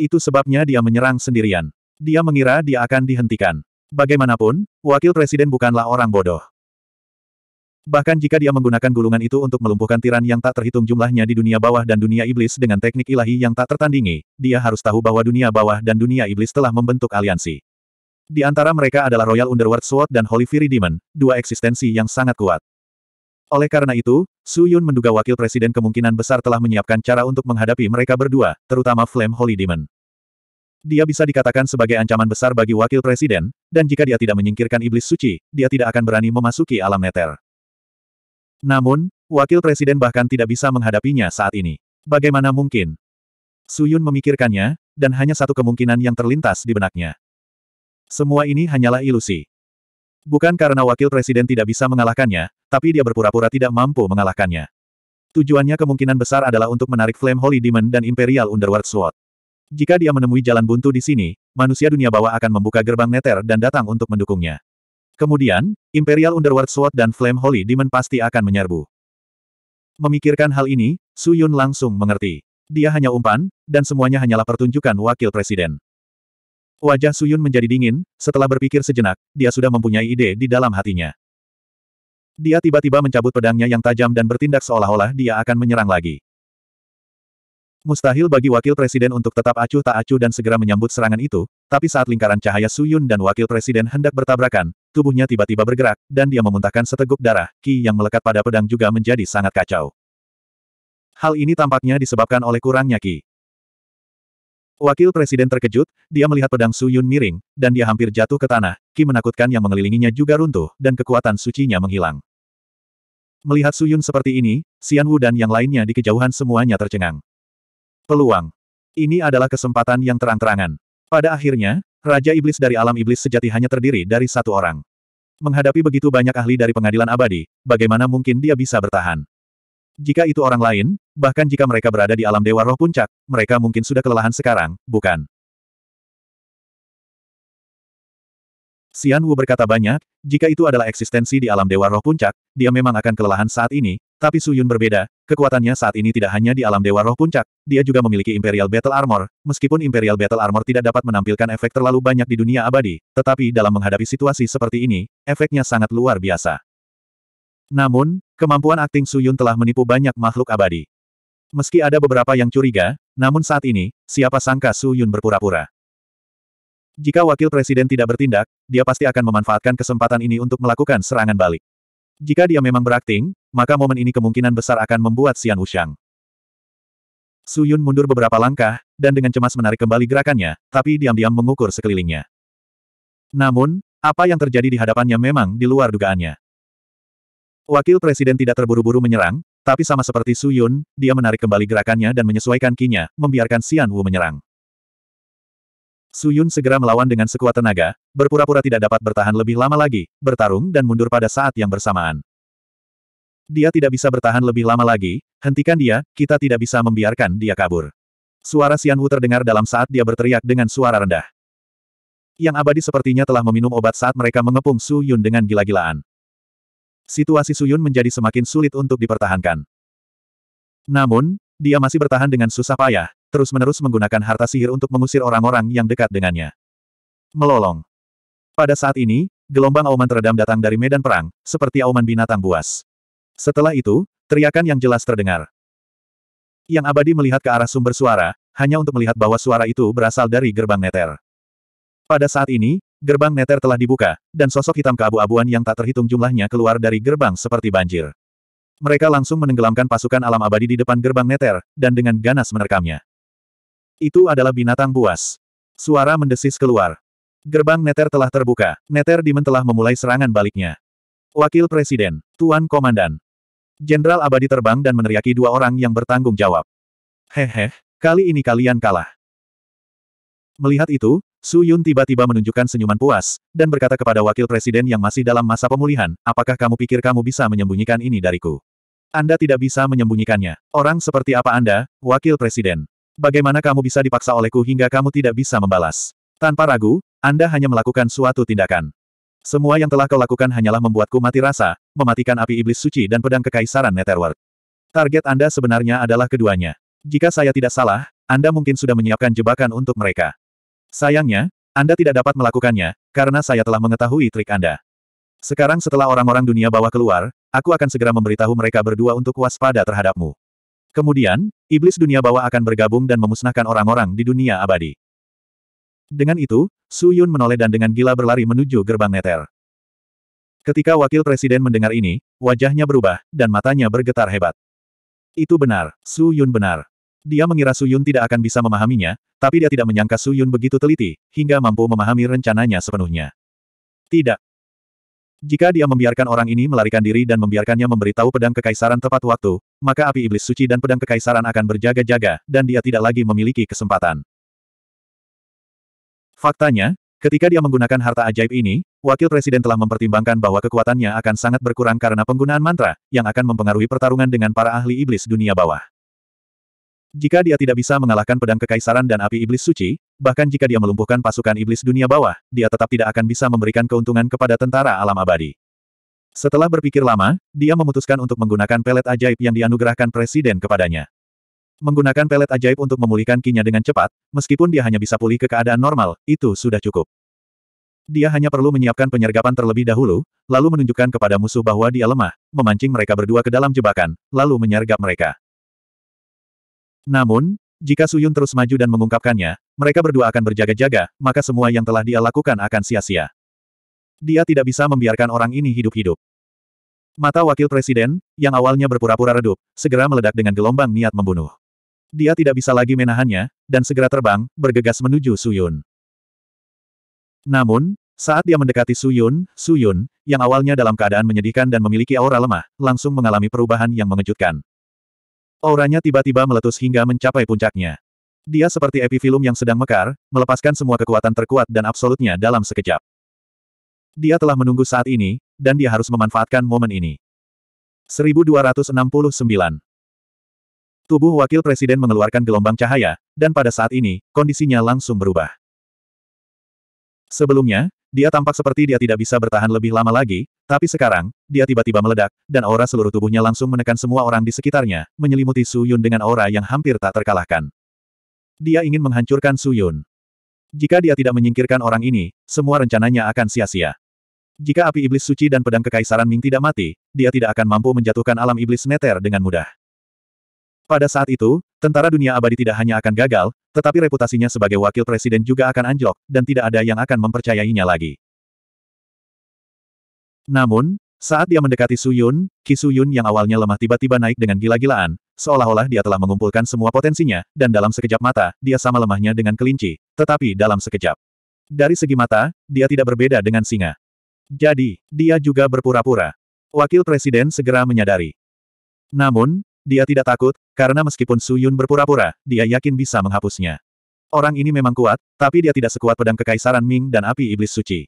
Itu sebabnya dia menyerang sendirian. Dia mengira dia akan dihentikan. Bagaimanapun, wakil presiden bukanlah orang bodoh. Bahkan jika dia menggunakan gulungan itu untuk melumpuhkan tiran yang tak terhitung jumlahnya di dunia bawah dan dunia iblis dengan teknik ilahi yang tak tertandingi, dia harus tahu bahwa dunia bawah dan dunia iblis telah membentuk aliansi. Di antara mereka adalah Royal Underworld Sword dan Holy Fury Demon, dua eksistensi yang sangat kuat. Oleh karena itu, Su Yun menduga wakil presiden kemungkinan besar telah menyiapkan cara untuk menghadapi mereka berdua, terutama Flame Holy Demon. Dia bisa dikatakan sebagai ancaman besar bagi wakil presiden, dan jika dia tidak menyingkirkan iblis suci, dia tidak akan berani memasuki alam neter. Namun, wakil presiden bahkan tidak bisa menghadapinya saat ini. Bagaimana mungkin? Suyun memikirkannya, dan hanya satu kemungkinan yang terlintas di benaknya. Semua ini hanyalah ilusi. Bukan karena wakil presiden tidak bisa mengalahkannya, tapi dia berpura-pura tidak mampu mengalahkannya. Tujuannya kemungkinan besar adalah untuk menarik Flame Holy Demon dan Imperial Underworld Sword. Jika dia menemui jalan buntu di sini, manusia dunia bawah akan membuka gerbang neter dan datang untuk mendukungnya. Kemudian, Imperial Underworld Sword dan Flame Holy Demon pasti akan menyerbu. Memikirkan hal ini, Su Yun langsung mengerti. Dia hanya umpan, dan semuanya hanyalah pertunjukan wakil presiden. Wajah Su Yun menjadi dingin, setelah berpikir sejenak, dia sudah mempunyai ide di dalam hatinya. Dia tiba-tiba mencabut pedangnya yang tajam dan bertindak seolah-olah dia akan menyerang lagi. Mustahil bagi wakil presiden untuk tetap acuh tak acuh dan segera menyambut serangan itu, tapi saat lingkaran cahaya Suyun dan wakil presiden hendak bertabrakan, tubuhnya tiba-tiba bergerak, dan dia memuntahkan seteguk darah, ki yang melekat pada pedang juga menjadi sangat kacau. Hal ini tampaknya disebabkan oleh kurangnya ki. Wakil presiden terkejut, dia melihat pedang Suyun miring, dan dia hampir jatuh ke tanah, ki menakutkan yang mengelilinginya juga runtuh, dan kekuatan sucinya menghilang. Melihat Suyun seperti ini, Xian Wu dan yang lainnya di kejauhan semuanya tercengang. Peluang. Ini adalah kesempatan yang terang-terangan. Pada akhirnya, Raja Iblis dari alam iblis sejati hanya terdiri dari satu orang. Menghadapi begitu banyak ahli dari pengadilan abadi, bagaimana mungkin dia bisa bertahan? Jika itu orang lain, bahkan jika mereka berada di alam dewa roh puncak, mereka mungkin sudah kelelahan sekarang, bukan? Xian Wu berkata banyak, jika itu adalah eksistensi di alam Dewa Roh Puncak, dia memang akan kelelahan saat ini, tapi Su Yun berbeda, kekuatannya saat ini tidak hanya di alam Dewa Roh Puncak, dia juga memiliki Imperial Battle Armor, meskipun Imperial Battle Armor tidak dapat menampilkan efek terlalu banyak di dunia abadi, tetapi dalam menghadapi situasi seperti ini, efeknya sangat luar biasa. Namun, kemampuan akting Su Yun telah menipu banyak makhluk abadi. Meski ada beberapa yang curiga, namun saat ini, siapa sangka Su Yun berpura-pura. Jika wakil presiden tidak bertindak, dia pasti akan memanfaatkan kesempatan ini untuk melakukan serangan balik. Jika dia memang berakting, maka momen ini kemungkinan besar akan membuat Xian Wuxiang. Su Yun mundur beberapa langkah, dan dengan cemas menarik kembali gerakannya, tapi diam-diam mengukur sekelilingnya. Namun, apa yang terjadi di hadapannya memang di luar dugaannya. Wakil presiden tidak terburu-buru menyerang, tapi sama seperti Su Yun, dia menarik kembali gerakannya dan menyesuaikan kinya, membiarkan Xian Wu menyerang. Su Yun segera melawan dengan sekuat tenaga, berpura-pura tidak dapat bertahan lebih lama lagi, bertarung dan mundur pada saat yang bersamaan. Dia tidak bisa bertahan lebih lama lagi, hentikan dia, kita tidak bisa membiarkan dia kabur. Suara Xian Wu terdengar dalam saat dia berteriak dengan suara rendah. Yang abadi sepertinya telah meminum obat saat mereka mengepung Su Yun dengan gila-gilaan. Situasi Su Yun menjadi semakin sulit untuk dipertahankan. Namun, dia masih bertahan dengan susah payah, terus-menerus menggunakan harta sihir untuk mengusir orang-orang yang dekat dengannya. Melolong. Pada saat ini, gelombang auman teredam datang dari medan perang, seperti auman binatang buas. Setelah itu, teriakan yang jelas terdengar. Yang abadi melihat ke arah sumber suara, hanya untuk melihat bahwa suara itu berasal dari gerbang neter. Pada saat ini, gerbang neter telah dibuka, dan sosok hitam keabu-abuan yang tak terhitung jumlahnya keluar dari gerbang seperti banjir. Mereka langsung menenggelamkan pasukan alam abadi di depan gerbang neter, dan dengan ganas menerkamnya. Itu adalah binatang buas. Suara mendesis keluar. Gerbang Neter telah terbuka. Neter Demon telah memulai serangan baliknya. Wakil Presiden, Tuan Komandan. Jenderal Abadi terbang dan meneriaki dua orang yang bertanggung jawab. Hehe, kali ini kalian kalah. Melihat itu, Su Yun tiba-tiba menunjukkan senyuman puas, dan berkata kepada wakil presiden yang masih dalam masa pemulihan, apakah kamu pikir kamu bisa menyembunyikan ini dariku? Anda tidak bisa menyembunyikannya. Orang seperti apa Anda, wakil presiden? Bagaimana kamu bisa dipaksa olehku hingga kamu tidak bisa membalas? Tanpa ragu, Anda hanya melakukan suatu tindakan. Semua yang telah kau lakukan hanyalah membuatku mati rasa, mematikan api iblis suci dan pedang kekaisaran Netherworld. Target Anda sebenarnya adalah keduanya. Jika saya tidak salah, Anda mungkin sudah menyiapkan jebakan untuk mereka. Sayangnya, Anda tidak dapat melakukannya, karena saya telah mengetahui trik Anda. Sekarang setelah orang-orang dunia bawah keluar, aku akan segera memberitahu mereka berdua untuk waspada terhadapmu. Kemudian, iblis dunia bawah akan bergabung dan memusnahkan orang-orang di dunia abadi. Dengan itu, Su Yun menoleh dan dengan gila berlari menuju gerbang neter. Ketika wakil presiden mendengar ini, wajahnya berubah, dan matanya bergetar hebat. Itu benar, Su Yun benar. Dia mengira Su Yun tidak akan bisa memahaminya, tapi dia tidak menyangka Su Yun begitu teliti, hingga mampu memahami rencananya sepenuhnya. Tidak. Jika dia membiarkan orang ini melarikan diri dan membiarkannya memberitahu pedang kekaisaran tepat waktu, maka api iblis suci dan pedang kekaisaran akan berjaga-jaga, dan dia tidak lagi memiliki kesempatan. Faktanya, ketika dia menggunakan harta ajaib ini, wakil presiden telah mempertimbangkan bahwa kekuatannya akan sangat berkurang karena penggunaan mantra, yang akan mempengaruhi pertarungan dengan para ahli iblis dunia bawah. Jika dia tidak bisa mengalahkan pedang kekaisaran dan api iblis suci, bahkan jika dia melumpuhkan pasukan iblis dunia bawah, dia tetap tidak akan bisa memberikan keuntungan kepada tentara alam abadi. Setelah berpikir lama, dia memutuskan untuk menggunakan pelet ajaib yang dianugerahkan presiden kepadanya. Menggunakan pelet ajaib untuk memulihkan kinya dengan cepat, meskipun dia hanya bisa pulih ke keadaan normal, itu sudah cukup. Dia hanya perlu menyiapkan penyergapan terlebih dahulu, lalu menunjukkan kepada musuh bahwa dia lemah, memancing mereka berdua ke dalam jebakan, lalu menyergap mereka. Namun, jika Suyun terus maju dan mengungkapkannya, mereka berdua akan berjaga-jaga, maka semua yang telah dia lakukan akan sia-sia. Dia tidak bisa membiarkan orang ini hidup-hidup. Mata wakil presiden, yang awalnya berpura-pura redup, segera meledak dengan gelombang niat membunuh. Dia tidak bisa lagi menahannya, dan segera terbang, bergegas menuju Suyun. Namun, saat dia mendekati Suyun, Suyun, yang awalnya dalam keadaan menyedihkan dan memiliki aura lemah, langsung mengalami perubahan yang mengejutkan. Auranya tiba-tiba meletus hingga mencapai puncaknya. Dia seperti epifilum yang sedang mekar, melepaskan semua kekuatan terkuat dan absolutnya dalam sekejap. Dia telah menunggu saat ini, dan dia harus memanfaatkan momen ini. 1269 Tubuh wakil presiden mengeluarkan gelombang cahaya, dan pada saat ini, kondisinya langsung berubah. Sebelumnya, dia tampak seperti dia tidak bisa bertahan lebih lama lagi, tapi sekarang, dia tiba-tiba meledak, dan aura seluruh tubuhnya langsung menekan semua orang di sekitarnya, menyelimuti Su Yun dengan aura yang hampir tak terkalahkan. Dia ingin menghancurkan Su Yun. Jika dia tidak menyingkirkan orang ini, semua rencananya akan sia-sia. Jika api iblis suci dan pedang kekaisaran Ming tidak mati, dia tidak akan mampu menjatuhkan alam iblis neter dengan mudah. Pada saat itu, tentara dunia abadi tidak hanya akan gagal, tetapi reputasinya sebagai wakil presiden juga akan anjlok, dan tidak ada yang akan mempercayainya lagi. Namun, saat dia mendekati Su Yun, Ki Su Yun yang awalnya lemah tiba-tiba naik dengan gila-gilaan, seolah-olah dia telah mengumpulkan semua potensinya, dan dalam sekejap mata, dia sama lemahnya dengan kelinci, tetapi dalam sekejap. Dari segi mata, dia tidak berbeda dengan singa. Jadi, dia juga berpura-pura. Wakil presiden segera menyadari. Namun, dia tidak takut, karena meskipun Su Yun berpura-pura, dia yakin bisa menghapusnya. Orang ini memang kuat, tapi dia tidak sekuat pedang kekaisaran Ming dan api iblis suci.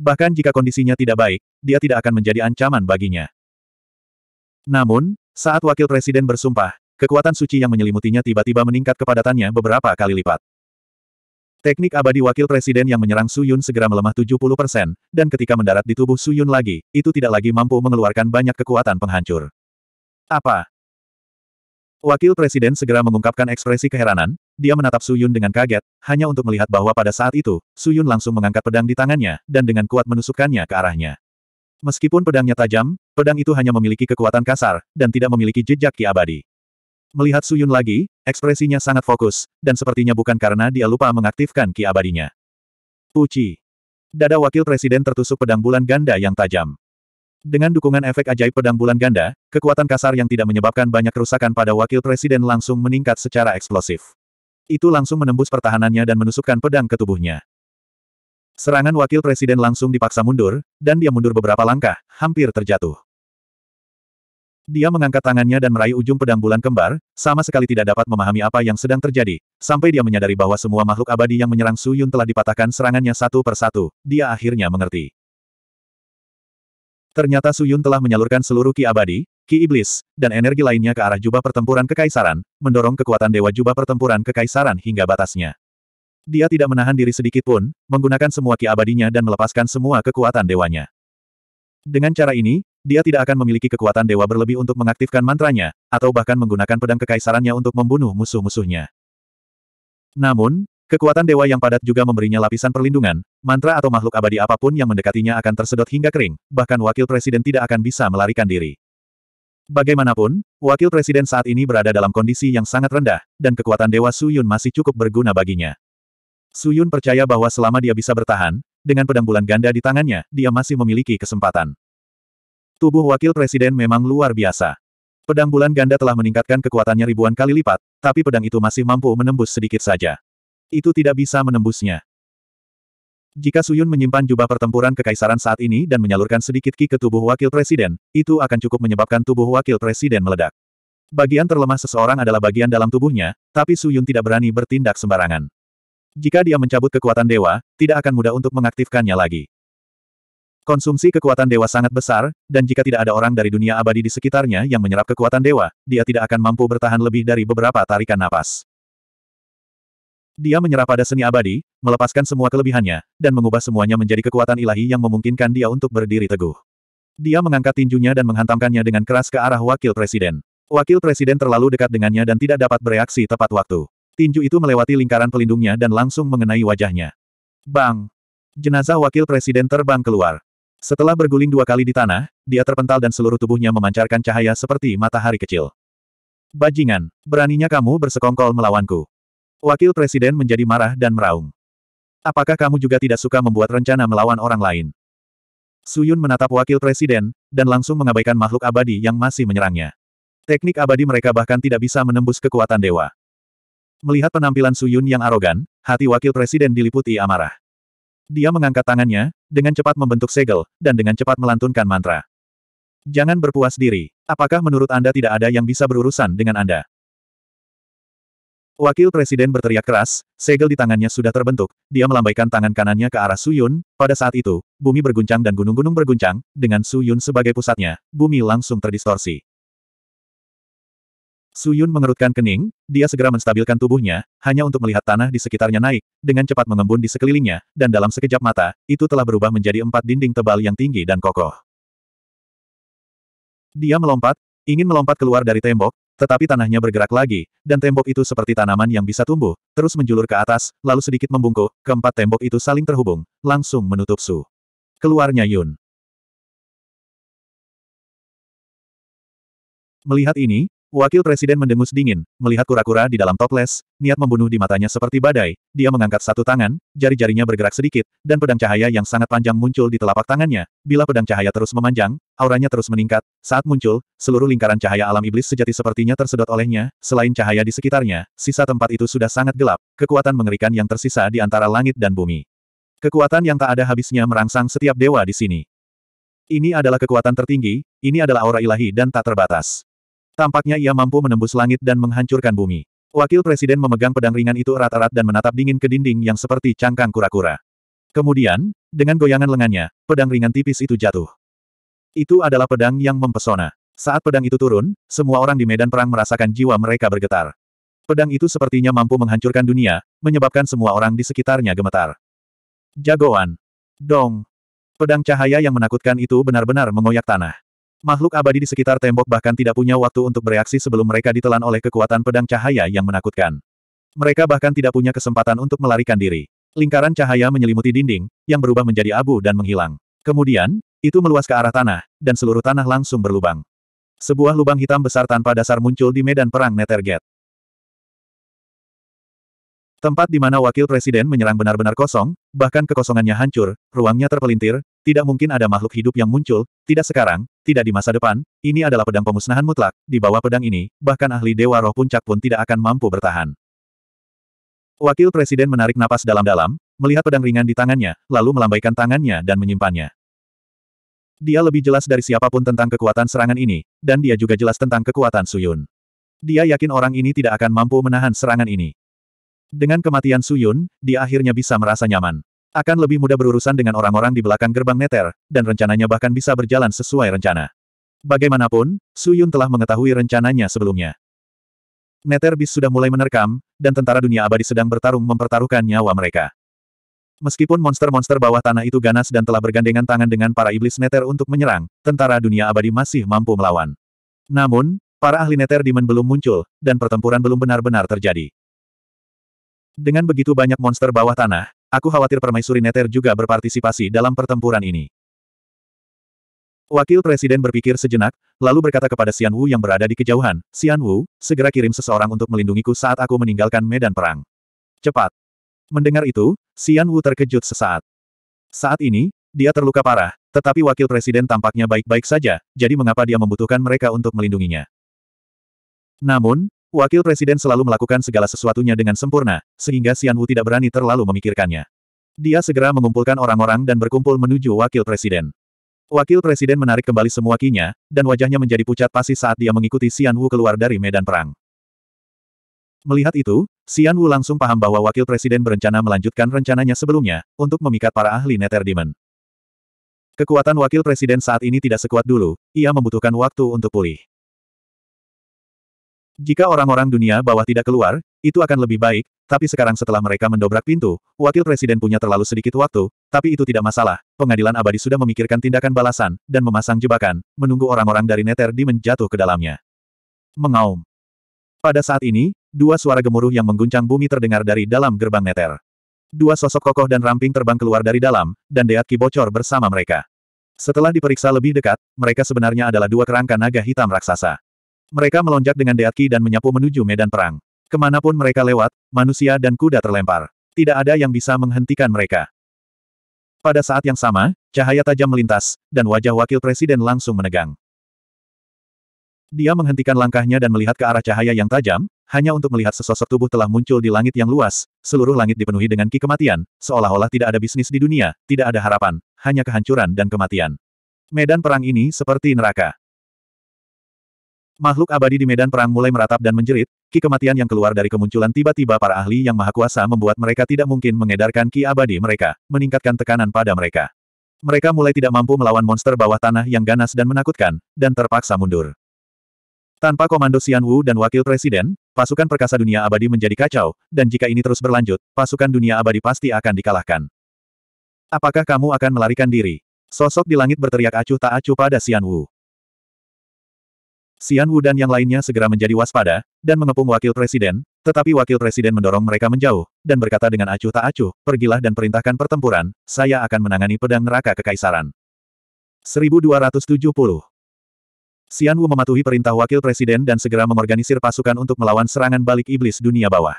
Bahkan jika kondisinya tidak baik, dia tidak akan menjadi ancaman baginya. Namun, saat wakil presiden bersumpah, kekuatan suci yang menyelimutinya tiba-tiba meningkat kepadatannya beberapa kali lipat. Teknik abadi wakil presiden yang menyerang Su Yun segera melemah 70%, dan ketika mendarat di tubuh Su Yun lagi, itu tidak lagi mampu mengeluarkan banyak kekuatan penghancur. Apa? Wakil Presiden segera mengungkapkan ekspresi keheranan, dia menatap Su Yun dengan kaget, hanya untuk melihat bahwa pada saat itu, Su Yun langsung mengangkat pedang di tangannya, dan dengan kuat menusukkannya ke arahnya. Meskipun pedangnya tajam, pedang itu hanya memiliki kekuatan kasar, dan tidak memiliki jejak ki abadi. Melihat Su Yun lagi, ekspresinya sangat fokus, dan sepertinya bukan karena dia lupa mengaktifkan ki abadinya. Puci. Dada wakil presiden tertusuk pedang bulan ganda yang tajam. Dengan dukungan efek ajaib pedang bulan ganda, kekuatan kasar yang tidak menyebabkan banyak kerusakan pada wakil presiden langsung meningkat secara eksplosif. Itu langsung menembus pertahanannya dan menusukkan pedang ke tubuhnya. Serangan wakil presiden langsung dipaksa mundur, dan dia mundur beberapa langkah, hampir terjatuh. Dia mengangkat tangannya dan meraih ujung pedang bulan kembar, sama sekali tidak dapat memahami apa yang sedang terjadi, sampai dia menyadari bahwa semua makhluk abadi yang menyerang Su Yun telah dipatahkan serangannya satu persatu, dia akhirnya mengerti. Ternyata Su Yun telah menyalurkan seluruh ki abadi, ki iblis, dan energi lainnya ke arah jubah pertempuran kekaisaran, mendorong kekuatan dewa jubah pertempuran kekaisaran hingga batasnya. Dia tidak menahan diri sedikit pun, menggunakan semua ki abadinya dan melepaskan semua kekuatan dewanya. Dengan cara ini, dia tidak akan memiliki kekuatan dewa berlebih untuk mengaktifkan mantranya, atau bahkan menggunakan pedang kekaisarannya untuk membunuh musuh-musuhnya. Namun, kekuatan dewa yang padat juga memberinya lapisan perlindungan, mantra atau makhluk abadi apa pun yang mendekatinya akan tersedot hingga kering, bahkan wakil presiden tidak akan bisa melarikan diri. Bagaimanapun, wakil presiden saat ini berada dalam kondisi yang sangat rendah, dan kekuatan Dewa Suyun masih cukup berguna baginya. Suyun percaya bahwa selama dia bisa bertahan, dengan pedang bulan ganda di tangannya, dia masih memiliki kesempatan. Tubuh wakil presiden memang luar biasa. Pedang bulan ganda telah meningkatkan kekuatannya ribuan kali lipat, tapi pedang itu masih mampu menembus sedikit saja. Itu tidak bisa menembusnya. Jika Suyun menyimpan jubah pertempuran kekaisaran saat ini dan menyalurkan sedikit ki ke tubuh wakil presiden, itu akan cukup menyebabkan tubuh wakil presiden meledak. Bagian terlemah seseorang adalah bagian dalam tubuhnya, tapi Suyun tidak berani bertindak sembarangan. Jika dia mencabut kekuatan dewa, tidak akan mudah untuk mengaktifkannya lagi. Konsumsi kekuatan dewa sangat besar, dan jika tidak ada orang dari dunia abadi di sekitarnya yang menyerap kekuatan dewa, dia tidak akan mampu bertahan lebih dari beberapa tarikan napas. Dia menyerap pada seni abadi, melepaskan semua kelebihannya, dan mengubah semuanya menjadi kekuatan ilahi yang memungkinkan dia untuk berdiri teguh. Dia mengangkat tinjunya dan menghantamkannya dengan keras ke arah wakil presiden. Wakil presiden terlalu dekat dengannya dan tidak dapat bereaksi tepat waktu. Tinju itu melewati lingkaran pelindungnya dan langsung mengenai wajahnya. Bang! Jenazah wakil presiden terbang keluar. Setelah berguling dua kali di tanah, dia terpental dan seluruh tubuhnya memancarkan cahaya seperti matahari kecil. Bajingan, beraninya kamu bersekongkol melawanku. Wakil Presiden menjadi marah dan meraung. Apakah kamu juga tidak suka membuat rencana melawan orang lain? Suyun menatap Wakil Presiden, dan langsung mengabaikan makhluk abadi yang masih menyerangnya. Teknik abadi mereka bahkan tidak bisa menembus kekuatan dewa. Melihat penampilan Suyun yang arogan, hati Wakil Presiden diliputi amarah. Dia mengangkat tangannya, dengan cepat membentuk segel, dan dengan cepat melantunkan mantra. Jangan berpuas diri. Apakah menurut Anda tidak ada yang bisa berurusan dengan Anda? Wakil Presiden berteriak keras, segel di tangannya sudah terbentuk, dia melambaikan tangan kanannya ke arah Suyun, pada saat itu, bumi berguncang dan gunung-gunung berguncang, dengan Suyun sebagai pusatnya, bumi langsung terdistorsi. Suyun mengerutkan kening, dia segera menstabilkan tubuhnya, hanya untuk melihat tanah di sekitarnya naik, dengan cepat mengembun di sekelilingnya, dan dalam sekejap mata, itu telah berubah menjadi empat dinding tebal yang tinggi dan kokoh. Dia melompat, ingin melompat keluar dari tembok, tetapi tanahnya bergerak lagi, dan tembok itu seperti tanaman yang bisa tumbuh, terus menjulur ke atas, lalu sedikit membungkuk, keempat tembok itu saling terhubung, langsung menutup Su. Keluarnya Yun. Melihat ini, Wakil Presiden mendengus dingin, melihat kura-kura di dalam toples, niat membunuh di matanya seperti badai, dia mengangkat satu tangan, jari-jarinya bergerak sedikit, dan pedang cahaya yang sangat panjang muncul di telapak tangannya. Bila pedang cahaya terus memanjang, auranya terus meningkat, saat muncul, seluruh lingkaran cahaya alam iblis sejati sepertinya tersedot olehnya, selain cahaya di sekitarnya, sisa tempat itu sudah sangat gelap, kekuatan mengerikan yang tersisa di antara langit dan bumi. Kekuatan yang tak ada habisnya merangsang setiap dewa di sini. Ini adalah kekuatan tertinggi, ini adalah aura ilahi dan tak terbatas. Tampaknya ia mampu menembus langit dan menghancurkan bumi. Wakil Presiden memegang pedang ringan itu erat-erat dan menatap dingin ke dinding yang seperti cangkang kura-kura. Kemudian, dengan goyangan lengannya, pedang ringan tipis itu jatuh. Itu adalah pedang yang mempesona. Saat pedang itu turun, semua orang di medan perang merasakan jiwa mereka bergetar. Pedang itu sepertinya mampu menghancurkan dunia, menyebabkan semua orang di sekitarnya gemetar. Jagoan. Dong. Pedang cahaya yang menakutkan itu benar-benar mengoyak tanah. Makhluk abadi di sekitar tembok bahkan tidak punya waktu untuk bereaksi sebelum mereka ditelan oleh kekuatan pedang cahaya yang menakutkan. Mereka bahkan tidak punya kesempatan untuk melarikan diri. Lingkaran cahaya menyelimuti dinding, yang berubah menjadi abu dan menghilang. Kemudian, itu meluas ke arah tanah, dan seluruh tanah langsung berlubang. Sebuah lubang hitam besar tanpa dasar muncul di medan perang Nethergate. Tempat di mana wakil presiden menyerang benar-benar kosong, bahkan kekosongannya hancur, ruangnya terpelintir, tidak mungkin ada makhluk hidup yang muncul, tidak sekarang, tidak di masa depan, ini adalah pedang pemusnahan mutlak, di bawah pedang ini, bahkan ahli Dewa Roh Puncak pun tidak akan mampu bertahan. Wakil presiden menarik napas dalam-dalam, melihat pedang ringan di tangannya, lalu melambaikan tangannya dan menyimpannya. Dia lebih jelas dari siapa pun tentang kekuatan serangan ini, dan dia juga jelas tentang kekuatan Suyun. Dia yakin orang ini tidak akan mampu menahan serangan ini. Dengan kematian Suyun, dia akhirnya bisa merasa nyaman. Akan lebih mudah berurusan dengan orang-orang di belakang gerbang neter, dan rencananya bahkan bisa berjalan sesuai rencana. Bagaimanapun, Suyun telah mengetahui rencananya sebelumnya. Nether Beast sudah mulai menerkam, dan tentara dunia abadi sedang bertarung mempertaruhkan nyawa mereka. Meskipun monster-monster bawah tanah itu ganas dan telah bergandengan tangan dengan para iblis Nether untuk menyerang, tentara dunia abadi masih mampu melawan. Namun, para ahli Nether Demon belum muncul, dan pertempuran belum benar-benar terjadi. Dengan begitu banyak monster bawah tanah, aku khawatir permaisuri Nether juga berpartisipasi dalam pertempuran ini. Wakil Presiden berpikir sejenak, lalu berkata kepada Xian Wu yang berada di kejauhan, Xian Wu, segera kirim seseorang untuk melindungiku saat aku meninggalkan medan perang. Cepat. Mendengar itu, Xian Wu terkejut sesaat. Saat ini, dia terluka parah, tetapi wakil presiden tampaknya baik-baik saja, jadi mengapa dia membutuhkan mereka untuk melindunginya. Namun, wakil presiden selalu melakukan segala sesuatunya dengan sempurna, sehingga Xian Wu tidak berani terlalu memikirkannya. Dia segera mengumpulkan orang-orang dan berkumpul menuju wakil presiden. Wakil presiden menarik kembali semua kinya, dan wajahnya menjadi pucat pasi saat dia mengikuti Xian Wu keluar dari medan perang. Melihat itu, Xian Wu langsung paham bahwa wakil presiden berencana melanjutkan rencananya sebelumnya, untuk memikat para ahli Nether. Kekuatan wakil presiden saat ini tidak sekuat dulu, ia membutuhkan waktu untuk pulih. Jika orang-orang dunia bawah tidak keluar, itu akan lebih baik, tapi sekarang setelah mereka mendobrak pintu, wakil presiden punya terlalu sedikit waktu, tapi itu tidak masalah, pengadilan abadi sudah memikirkan tindakan balasan, dan memasang jebakan, menunggu orang-orang dari Nether Demon jatuh ke dalamnya. Mengaum. Pada saat ini, dua suara gemuruh yang mengguncang bumi terdengar dari dalam gerbang neter. Dua sosok kokoh dan ramping terbang keluar dari dalam, dan Deatki bocor bersama mereka. Setelah diperiksa lebih dekat, mereka sebenarnya adalah dua kerangka naga hitam raksasa. Mereka melonjak dengan Deatki dan menyapu menuju medan perang. Ke mana pun mereka lewat, manusia dan kuda terlempar. Tidak ada yang bisa menghentikan mereka. Pada saat yang sama, cahaya tajam melintas, dan wajah wakil presiden langsung menegang. Dia menghentikan langkahnya dan melihat ke arah cahaya yang tajam, hanya untuk melihat sesosok tubuh telah muncul di langit yang luas, seluruh langit dipenuhi dengan ki kematian, seolah-olah tidak ada bisnis di dunia, tidak ada harapan, hanya kehancuran dan kematian. Medan perang ini seperti neraka. Makhluk abadi di medan perang mulai meratap dan menjerit, ki kematian yang keluar dari kemunculan tiba-tiba para ahli yang maha kuasa membuat mereka tidak mungkin mengedarkan ki abadi mereka, meningkatkan tekanan pada mereka. Mereka mulai tidak mampu melawan monster bawah tanah yang ganas dan menakutkan, dan terpaksa mundur. Tanpa komando Xian Wu dan wakil presiden, pasukan perkasa dunia abadi menjadi kacau, dan jika ini terus berlanjut, pasukan dunia abadi pasti akan dikalahkan. Apakah kamu akan melarikan diri? Sosok di langit berteriak acuh tak acuh pada Xian Wu. Xian Wu dan yang lainnya segera menjadi waspada, dan mengepung wakil presiden, tetapi wakil presiden mendorong mereka menjauh, dan berkata dengan acuh tak acuh, pergilah dan perintahkan pertempuran, saya akan menangani pedang neraka kekaisaran. 1270 Xian Wu mematuhi perintah wakil presiden dan segera mengorganisir pasukan untuk melawan serangan balik iblis dunia bawah.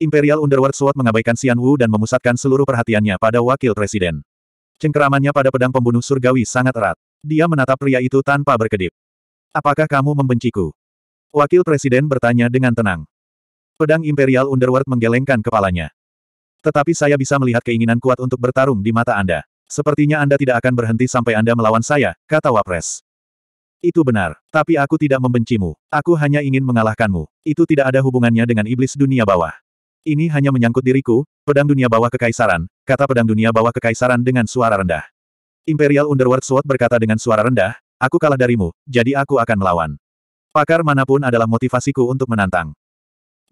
Imperial Underworld Sword mengabaikan Xian Wu dan memusatkan seluruh perhatiannya pada wakil presiden. Cengkeramannya pada pedang pembunuh surgawi sangat erat. Dia menatap pria itu tanpa berkedip. Apakah kamu membenciku? Wakil presiden bertanya dengan tenang. Pedang Imperial Underworld menggelengkan kepalanya. Tetapi saya bisa melihat keinginan kuat untuk bertarung di mata Anda. Sepertinya Anda tidak akan berhenti sampai Anda melawan saya, kata Wapres. Itu benar. Tapi aku tidak membencimu. Aku hanya ingin mengalahkanmu. Itu tidak ada hubungannya dengan iblis dunia bawah. Ini hanya menyangkut diriku, pedang dunia bawah kekaisaran, kata pedang dunia bawah kekaisaran dengan suara rendah. Imperial Underworld Sword berkata dengan suara rendah, aku kalah darimu, jadi aku akan melawan. Pakar mana pun adalah motivasiku untuk menantang.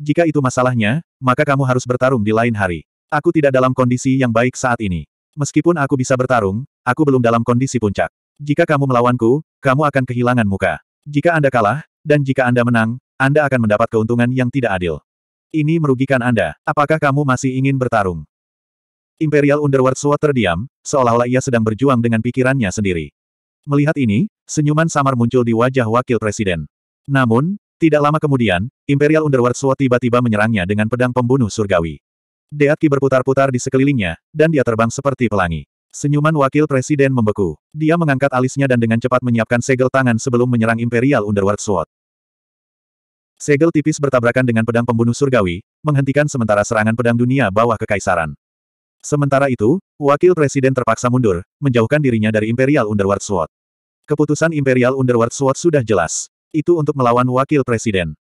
Jika itu masalahnya, maka kamu harus bertarung di lain hari. Aku tidak dalam kondisi yang baik saat ini. Meskipun aku bisa bertarung, aku belum dalam kondisi puncak. Jika kamu melawanku, kamu akan kehilangan muka. Jika Anda kalah, dan jika Anda menang, Anda akan mendapat keuntungan yang tidak adil. Ini merugikan Anda. Apakah kamu masih ingin bertarung? Imperial Underworld Sword terdiam, seolah-olah ia sedang berjuang dengan pikirannya sendiri. Melihat ini, senyuman samar muncul di wajah wakil presiden. Namun, tidak lama kemudian, Imperial Underworld Sword tiba-tiba menyerangnya dengan pedang pembunuh surgawi. Deatki berputar-putar di sekelilingnya, dan dia terbang seperti pelangi. Senyuman wakil presiden membeku. Dia mengangkat alisnya dan dengan cepat menyiapkan segel tangan sebelum menyerang Imperial Underworld Sword. Segel tipis bertabrakan dengan pedang pembunuh surgawi, menghentikan sementara serangan pedang dunia bawah kekaisaran. Sementara itu, Wakil Presiden terpaksa mundur, menjauhkan dirinya dari Imperial Underworld Sword. Keputusan Imperial Underworld Sword sudah jelas. Itu untuk melawan Wakil Presiden.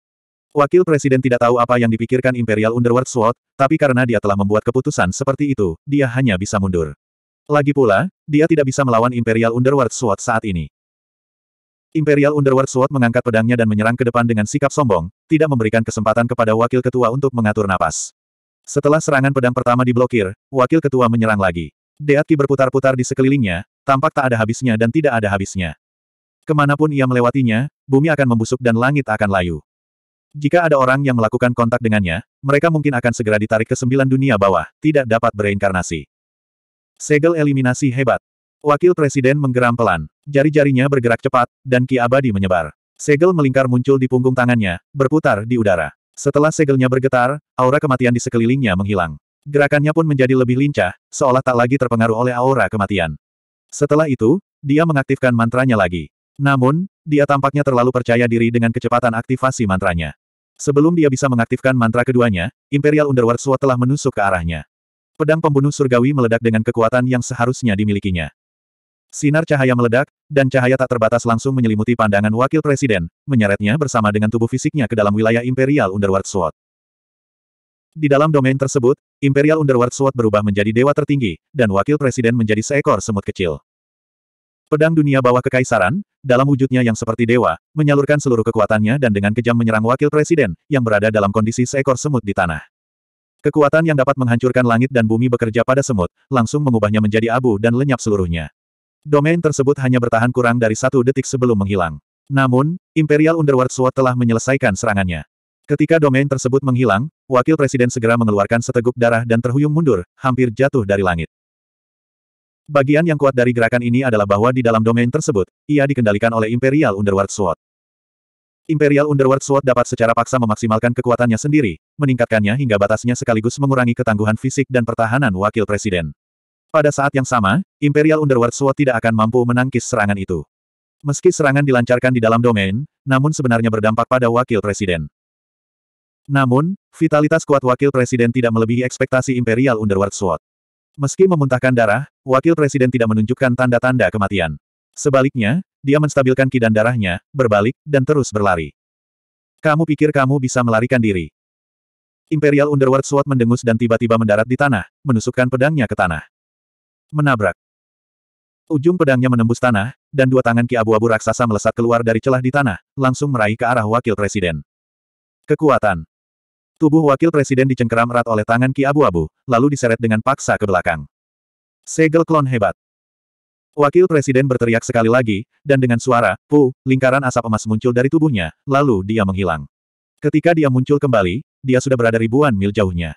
Wakil Presiden tidak tahu apa yang dipikirkan Imperial Underworld Sword, tapi karena dia telah membuat keputusan seperti itu, dia hanya bisa mundur. Lagi pula, dia tidak bisa melawan Imperial Underworld Sword saat ini. Imperial Underworld Sword mengangkat pedangnya dan menyerang ke depan dengan sikap sombong, tidak memberikan kesempatan kepada wakil ketua untuk mengatur napas. Setelah serangan pedang pertama diblokir, wakil ketua menyerang lagi. Deatki berputar-putar di sekelilingnya, tampak tak ada habisnya dan tidak ada habisnya. Ke mana pun ia melewatinya, bumi akan membusuk dan langit akan layu. Jika ada orang yang melakukan kontak dengannya, mereka mungkin akan segera ditarik ke sembilan dunia bawah, tidak dapat bereinkarnasi. Segel eliminasi hebat. Wakil Presiden menggeram pelan. Jari-jarinya bergerak cepat, dan ki abadi menyebar. Segel melingkar muncul di punggung tangannya, berputar di udara. Setelah segelnya bergetar, aura kematian di sekelilingnya menghilang. Gerakannya pun menjadi lebih lincah, seolah tak lagi terpengaruh oleh aura kematian. Setelah itu, dia mengaktifkan mantranya lagi. Namun, dia tampaknya terlalu percaya diri dengan kecepatan aktivasi mantranya. Sebelum dia bisa mengaktifkan mantra keduanya, Imperial Underworld Sword telah menusuk ke arahnya. Pedang pembunuh surgawi meledak dengan kekuatan yang seharusnya dimilikinya. Sinar cahaya meledak, dan cahaya tak terbatas langsung menyelimuti pandangan wakil presiden, menyeretnya bersama dengan tubuh fisiknya ke dalam wilayah Imperial Underworld Sword. Di dalam domain tersebut, Imperial Underworld Sword berubah menjadi dewa tertinggi, dan wakil presiden menjadi seekor semut kecil. Pedang dunia bawah kekaisaran, dalam wujudnya yang seperti dewa, menyalurkan seluruh kekuatannya dan dengan kejam menyerang wakil presiden, yang berada dalam kondisi seekor semut di tanah. Kekuatan yang dapat menghancurkan langit dan bumi bekerja pada semut, langsung mengubahnya menjadi abu dan lenyap seluruhnya. Domain tersebut hanya bertahan kurang dari satu detik sebelum menghilang. Namun, Imperial Underworld Sword telah menyelesaikan serangannya. Ketika domain tersebut menghilang, Wakil Presiden segera mengeluarkan seteguk darah dan terhuyung mundur, hampir jatuh dari langit. Bagian yang kuat dari gerakan ini adalah bahwa di dalam domain tersebut, ia dikendalikan oleh Imperial Underworld Sword. Imperial Underworld Sword dapat secara paksa memaksimalkan kekuatannya sendiri, meningkatkannya hingga batasnya sekaligus mengurangi ketangguhan fisik dan pertahanan Wakil Presiden. Pada saat yang sama, Imperial Underworld Sword tidak akan mampu menangkis serangan itu. Meski serangan dilancarkan di dalam domain, namun sebenarnya berdampak pada wakil presiden. Namun, vitalitas kuat wakil presiden tidak melebihi ekspektasi Imperial Underworld Sword. Meski memuntahkan darah, wakil presiden tidak menunjukkan tanda-tanda kematian. Sebaliknya, dia menstabilkan ki dan darahnya, berbalik, dan terus berlari. Kamu pikir kamu bisa melarikan diri? Imperial Underworld Sword mendengus dan tiba-tiba mendarat di tanah, menusukkan pedangnya ke tanah. Menabrak. Ujung pedangnya menembus tanah, dan dua tangan ki abu-abu raksasa melesat keluar dari celah di tanah, langsung meraih ke arah wakil presiden. Kekuatan. Tubuh wakil presiden dicengkeram erat oleh tangan ki abu-abu, lalu diseret dengan paksa ke belakang. Segel klon hebat. Wakil presiden berteriak sekali lagi, dan dengan suara, pu, lingkaran asap emas muncul dari tubuhnya, lalu dia menghilang. Ketika dia muncul kembali, dia sudah berada ribuan mil jauhnya.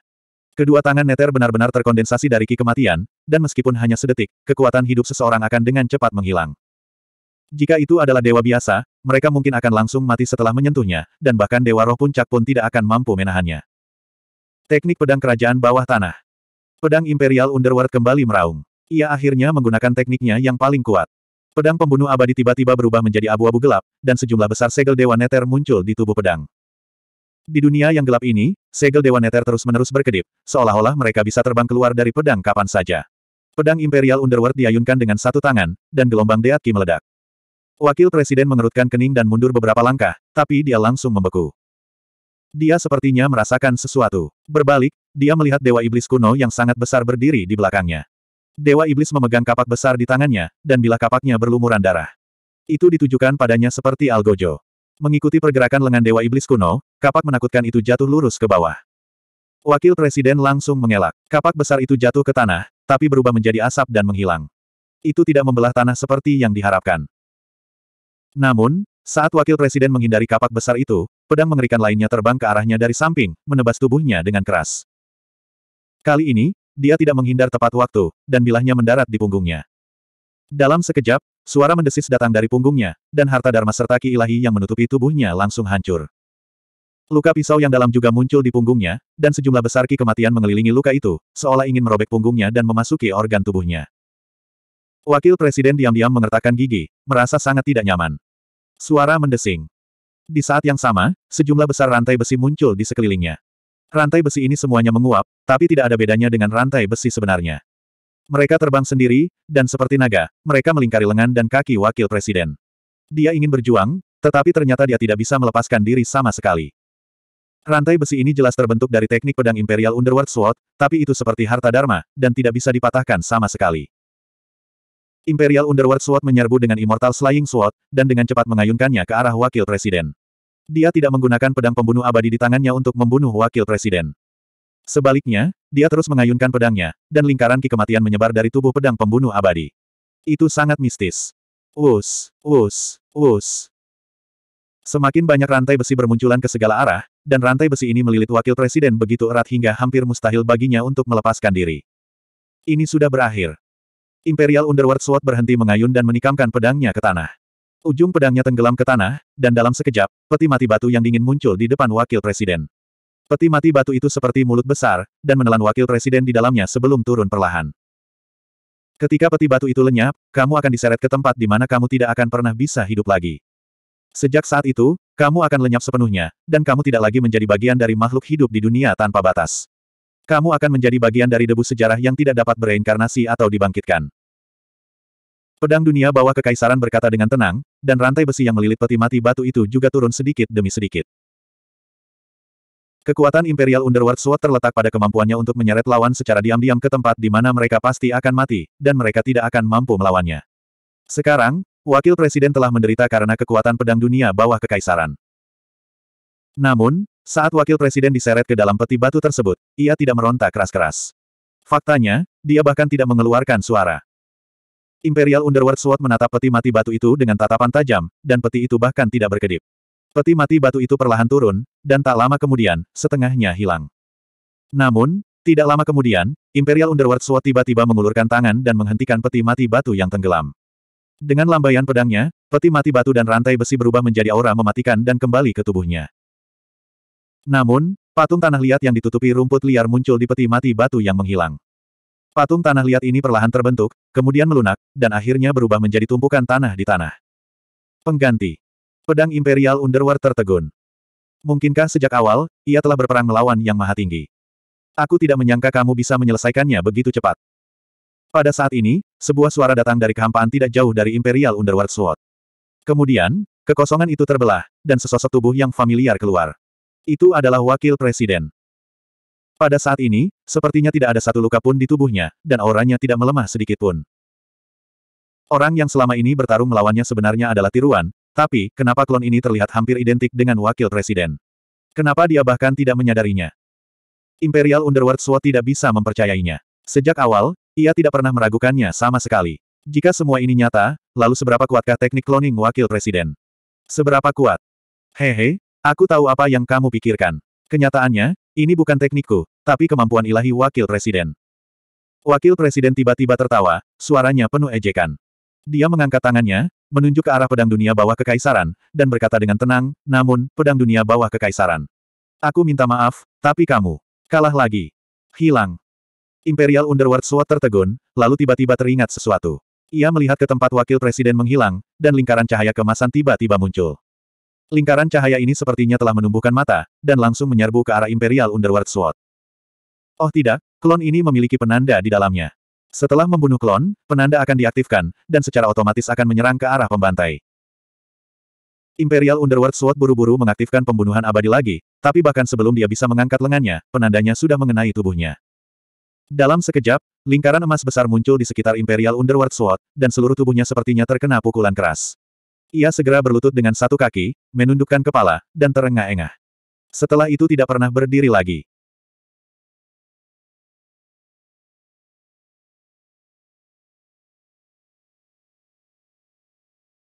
Kedua tangan neter benar-benar terkondensasi dari ki kematian, dan meskipun hanya sedetik, kekuatan hidup seseorang akan dengan cepat menghilang. Jika itu adalah dewa biasa, mereka mungkin akan langsung mati setelah menyentuhnya, dan bahkan dewa roh puncak pun tidak akan mampu menahannya. Teknik pedang kerajaan bawah tanah. Pedang Imperial Underworld kembali meraung. Ia akhirnya menggunakan tekniknya yang paling kuat. Pedang pembunuh abadi tiba-tiba berubah menjadi abu-abu gelap, dan sejumlah besar segel dewa neter muncul di tubuh pedang. Di dunia yang gelap ini, segel Dewa Neter terus-menerus berkedip, seolah-olah mereka bisa terbang keluar dari pedang kapan saja. Pedang Imperial Underworld diayunkan dengan satu tangan, dan gelombang Deatki meledak. Wakil Presiden mengerutkan kening dan mundur beberapa langkah, tapi dia langsung membeku. Dia sepertinya merasakan sesuatu. Berbalik, dia melihat Dewa Iblis kuno yang sangat besar berdiri di belakangnya. Dewa Iblis memegang kapak besar di tangannya, dan bila kapaknya berlumuran darah. Itu ditujukan padanya seperti Algojo. Mengikuti pergerakan lengan Dewa Iblis kuno, kapak menakutkan itu jatuh lurus ke bawah. Wakil Presiden langsung mengelak. Kapak besar itu jatuh ke tanah, tapi berubah menjadi asap dan menghilang. Itu tidak membelah tanah seperti yang diharapkan. Namun, saat Wakil Presiden menghindari kapak besar itu, pedang mengerikan lainnya terbang ke arahnya dari samping, menebas tubuhnya dengan keras. Kali ini, dia tidak menghindar tepat waktu, dan bilahnya mendarat di punggungnya. Dalam sekejap, Suara mendesis datang dari punggungnya, dan harta dharma serta ki ilahi yang menutupi tubuhnya langsung hancur. Luka pisau yang dalam juga muncul di punggungnya, dan sejumlah besar ki kematian mengelilingi luka itu, seolah ingin merobek punggungnya dan memasuki organ tubuhnya. Wakil Presiden diam-diam mengertakkan gigi, merasa sangat tidak nyaman. Suara mendesing. Di saat yang sama, sejumlah besar rantai besi muncul di sekelilingnya. Rantai besi ini semuanya menguap, tapi tidak ada bedanya dengan rantai besi sebenarnya. Mereka terbang sendiri, dan seperti naga, mereka melingkari lengan dan kaki wakil presiden. Dia ingin berjuang, tetapi ternyata dia tidak bisa melepaskan diri sama sekali. Rantai besi ini jelas terbentuk dari teknik pedang Imperial Underworld Sword, tapi itu seperti harta dharma, dan tidak bisa dipatahkan sama sekali. Imperial Underworld Sword menyerbu dengan Immortal Slaying Sword, dan dengan cepat mengayunkannya ke arah wakil presiden. Dia tidak menggunakan pedang pembunuh abadi di tangannya untuk membunuh wakil presiden. Sebaliknya, dia terus mengayunkan pedangnya, dan lingkaran ki kematian menyebar dari tubuh pedang pembunuh abadi. Itu sangat mistis. Us, us, us. Semakin banyak rantai besi bermunculan ke segala arah, dan rantai besi ini melilit wakil presiden begitu erat hingga hampir mustahil baginya untuk melepaskan diri. Ini sudah berakhir. Imperial Underworld Sword berhenti mengayun dan menikamkan pedangnya ke tanah. Ujung pedangnya tenggelam ke tanah, dan dalam sekejap, peti mati batu yang dingin muncul di depan wakil presiden. Peti mati batu itu seperti mulut besar, dan menelan wakil presiden di dalamnya sebelum turun perlahan. Ketika peti batu itu lenyap, kamu akan diseret ke tempat di mana kamu tidak akan pernah bisa hidup lagi. Sejak saat itu, kamu akan lenyap sepenuhnya, dan kamu tidak lagi menjadi bagian dari makhluk hidup di dunia tanpa batas. Kamu akan menjadi bagian dari debu sejarah yang tidak dapat bereinkarnasi atau dibangkitkan. Pedang dunia bawah kekaisaran berkata dengan tenang, dan rantai besi yang melilit peti mati batu itu juga turun sedikit demi sedikit. Kekuatan Imperial Underworld Sword terletak pada kemampuannya untuk menyeret lawan secara diam-diam ke tempat di mana mereka pasti akan mati, dan mereka tidak akan mampu melawannya. Sekarang, Wakil Presiden telah menderita karena kekuatan pedang dunia bawah kekaisaran. Namun, saat Wakil Presiden diseret ke dalam peti batu tersebut, ia tidak meronta keras-keras. Faktanya, dia bahkan tidak mengeluarkan suara. Imperial Underworld Sword menatap peti mati batu itu dengan tatapan tajam, dan peti itu bahkan tidak berkedip. Peti mati batu itu perlahan turun, dan tak lama kemudian, setengahnya hilang. Namun, tidak lama kemudian, Imperial Underworld Sword tiba-tiba mengulurkan tangan dan menghentikan peti mati batu yang tenggelam. Dengan lambaian pedangnya, peti mati batu dan rantai besi berubah menjadi aura mematikan dan kembali ke tubuhnya. Namun, patung tanah liat yang ditutupi rumput liar muncul di peti mati batu yang menghilang. Patung tanah liat ini perlahan terbentuk, kemudian melunak, dan akhirnya berubah menjadi tumpukan tanah di tanah. Pengganti. Pedang Imperial Underworld tertegun. Mungkinkah sejak awal, ia telah berperang melawan Yang Maha Tinggi? Aku tidak menyangka kamu bisa menyelesaikannya begitu cepat. Pada saat ini, sebuah suara datang dari kehampaan tidak jauh dari Imperial Underworld Sword. Kemudian, kekosongan itu terbelah, dan sesosok tubuh yang familiar keluar. Itu adalah wakil presiden. Pada saat ini, sepertinya tidak ada satu luka pun di tubuhnya, dan auranya tidak melemah sedikit pun. Orang yang selama ini bertarung melawannya sebenarnya adalah tiruan, tapi, kenapa klon ini terlihat hampir identik dengan wakil presiden? Kenapa dia bahkan tidak menyadarinya? Imperial Underworld Sword tidak bisa mempercayainya. Sejak awal, ia tidak pernah meragukannya sama sekali. Jika semua ini nyata, lalu seberapa kuatkah teknik cloning wakil presiden? Seberapa kuat? Hehe, aku tahu apa yang kamu pikirkan. Kenyataannya, ini bukan teknikku, tapi kemampuan ilahi wakil presiden. Wakil presiden tiba-tiba tertawa, suaranya penuh ejekan. Dia mengangkat tangannya, menunjuk ke arah pedang dunia bawah kekaisaran, dan berkata dengan tenang, namun, pedang dunia bawah kekaisaran. Aku minta maaf, tapi kamu kalah lagi. Hilang. Imperial Underworld Sword tertegun, lalu tiba-tiba teringat sesuatu. Ia melihat ke tempat wakil presiden menghilang, dan lingkaran cahaya kemasan tiba-tiba muncul. Lingkaran cahaya ini sepertinya telah menumbuhkan mata, dan langsung menyerbu ke arah Imperial Underworld Sword. Oh tidak, klon ini memiliki penanda di dalamnya. Setelah membunuh klon, penanda akan diaktifkan, dan secara otomatis akan menyerang ke arah pembantai. Imperial Underworld Sword buru-buru mengaktifkan pembunuhan abadi lagi, tapi bahkan sebelum dia bisa mengangkat lengannya, penandanya sudah mengenai tubuhnya. Dalam sekejap, lingkaran emas besar muncul di sekitar Imperial Underworld Sword, dan seluruh tubuhnya sepertinya terkena pukulan keras. Ia segera berlutut dengan satu kaki, menundukkan kepala, dan terengah-engah. Setelah itu tidak pernah berdiri lagi.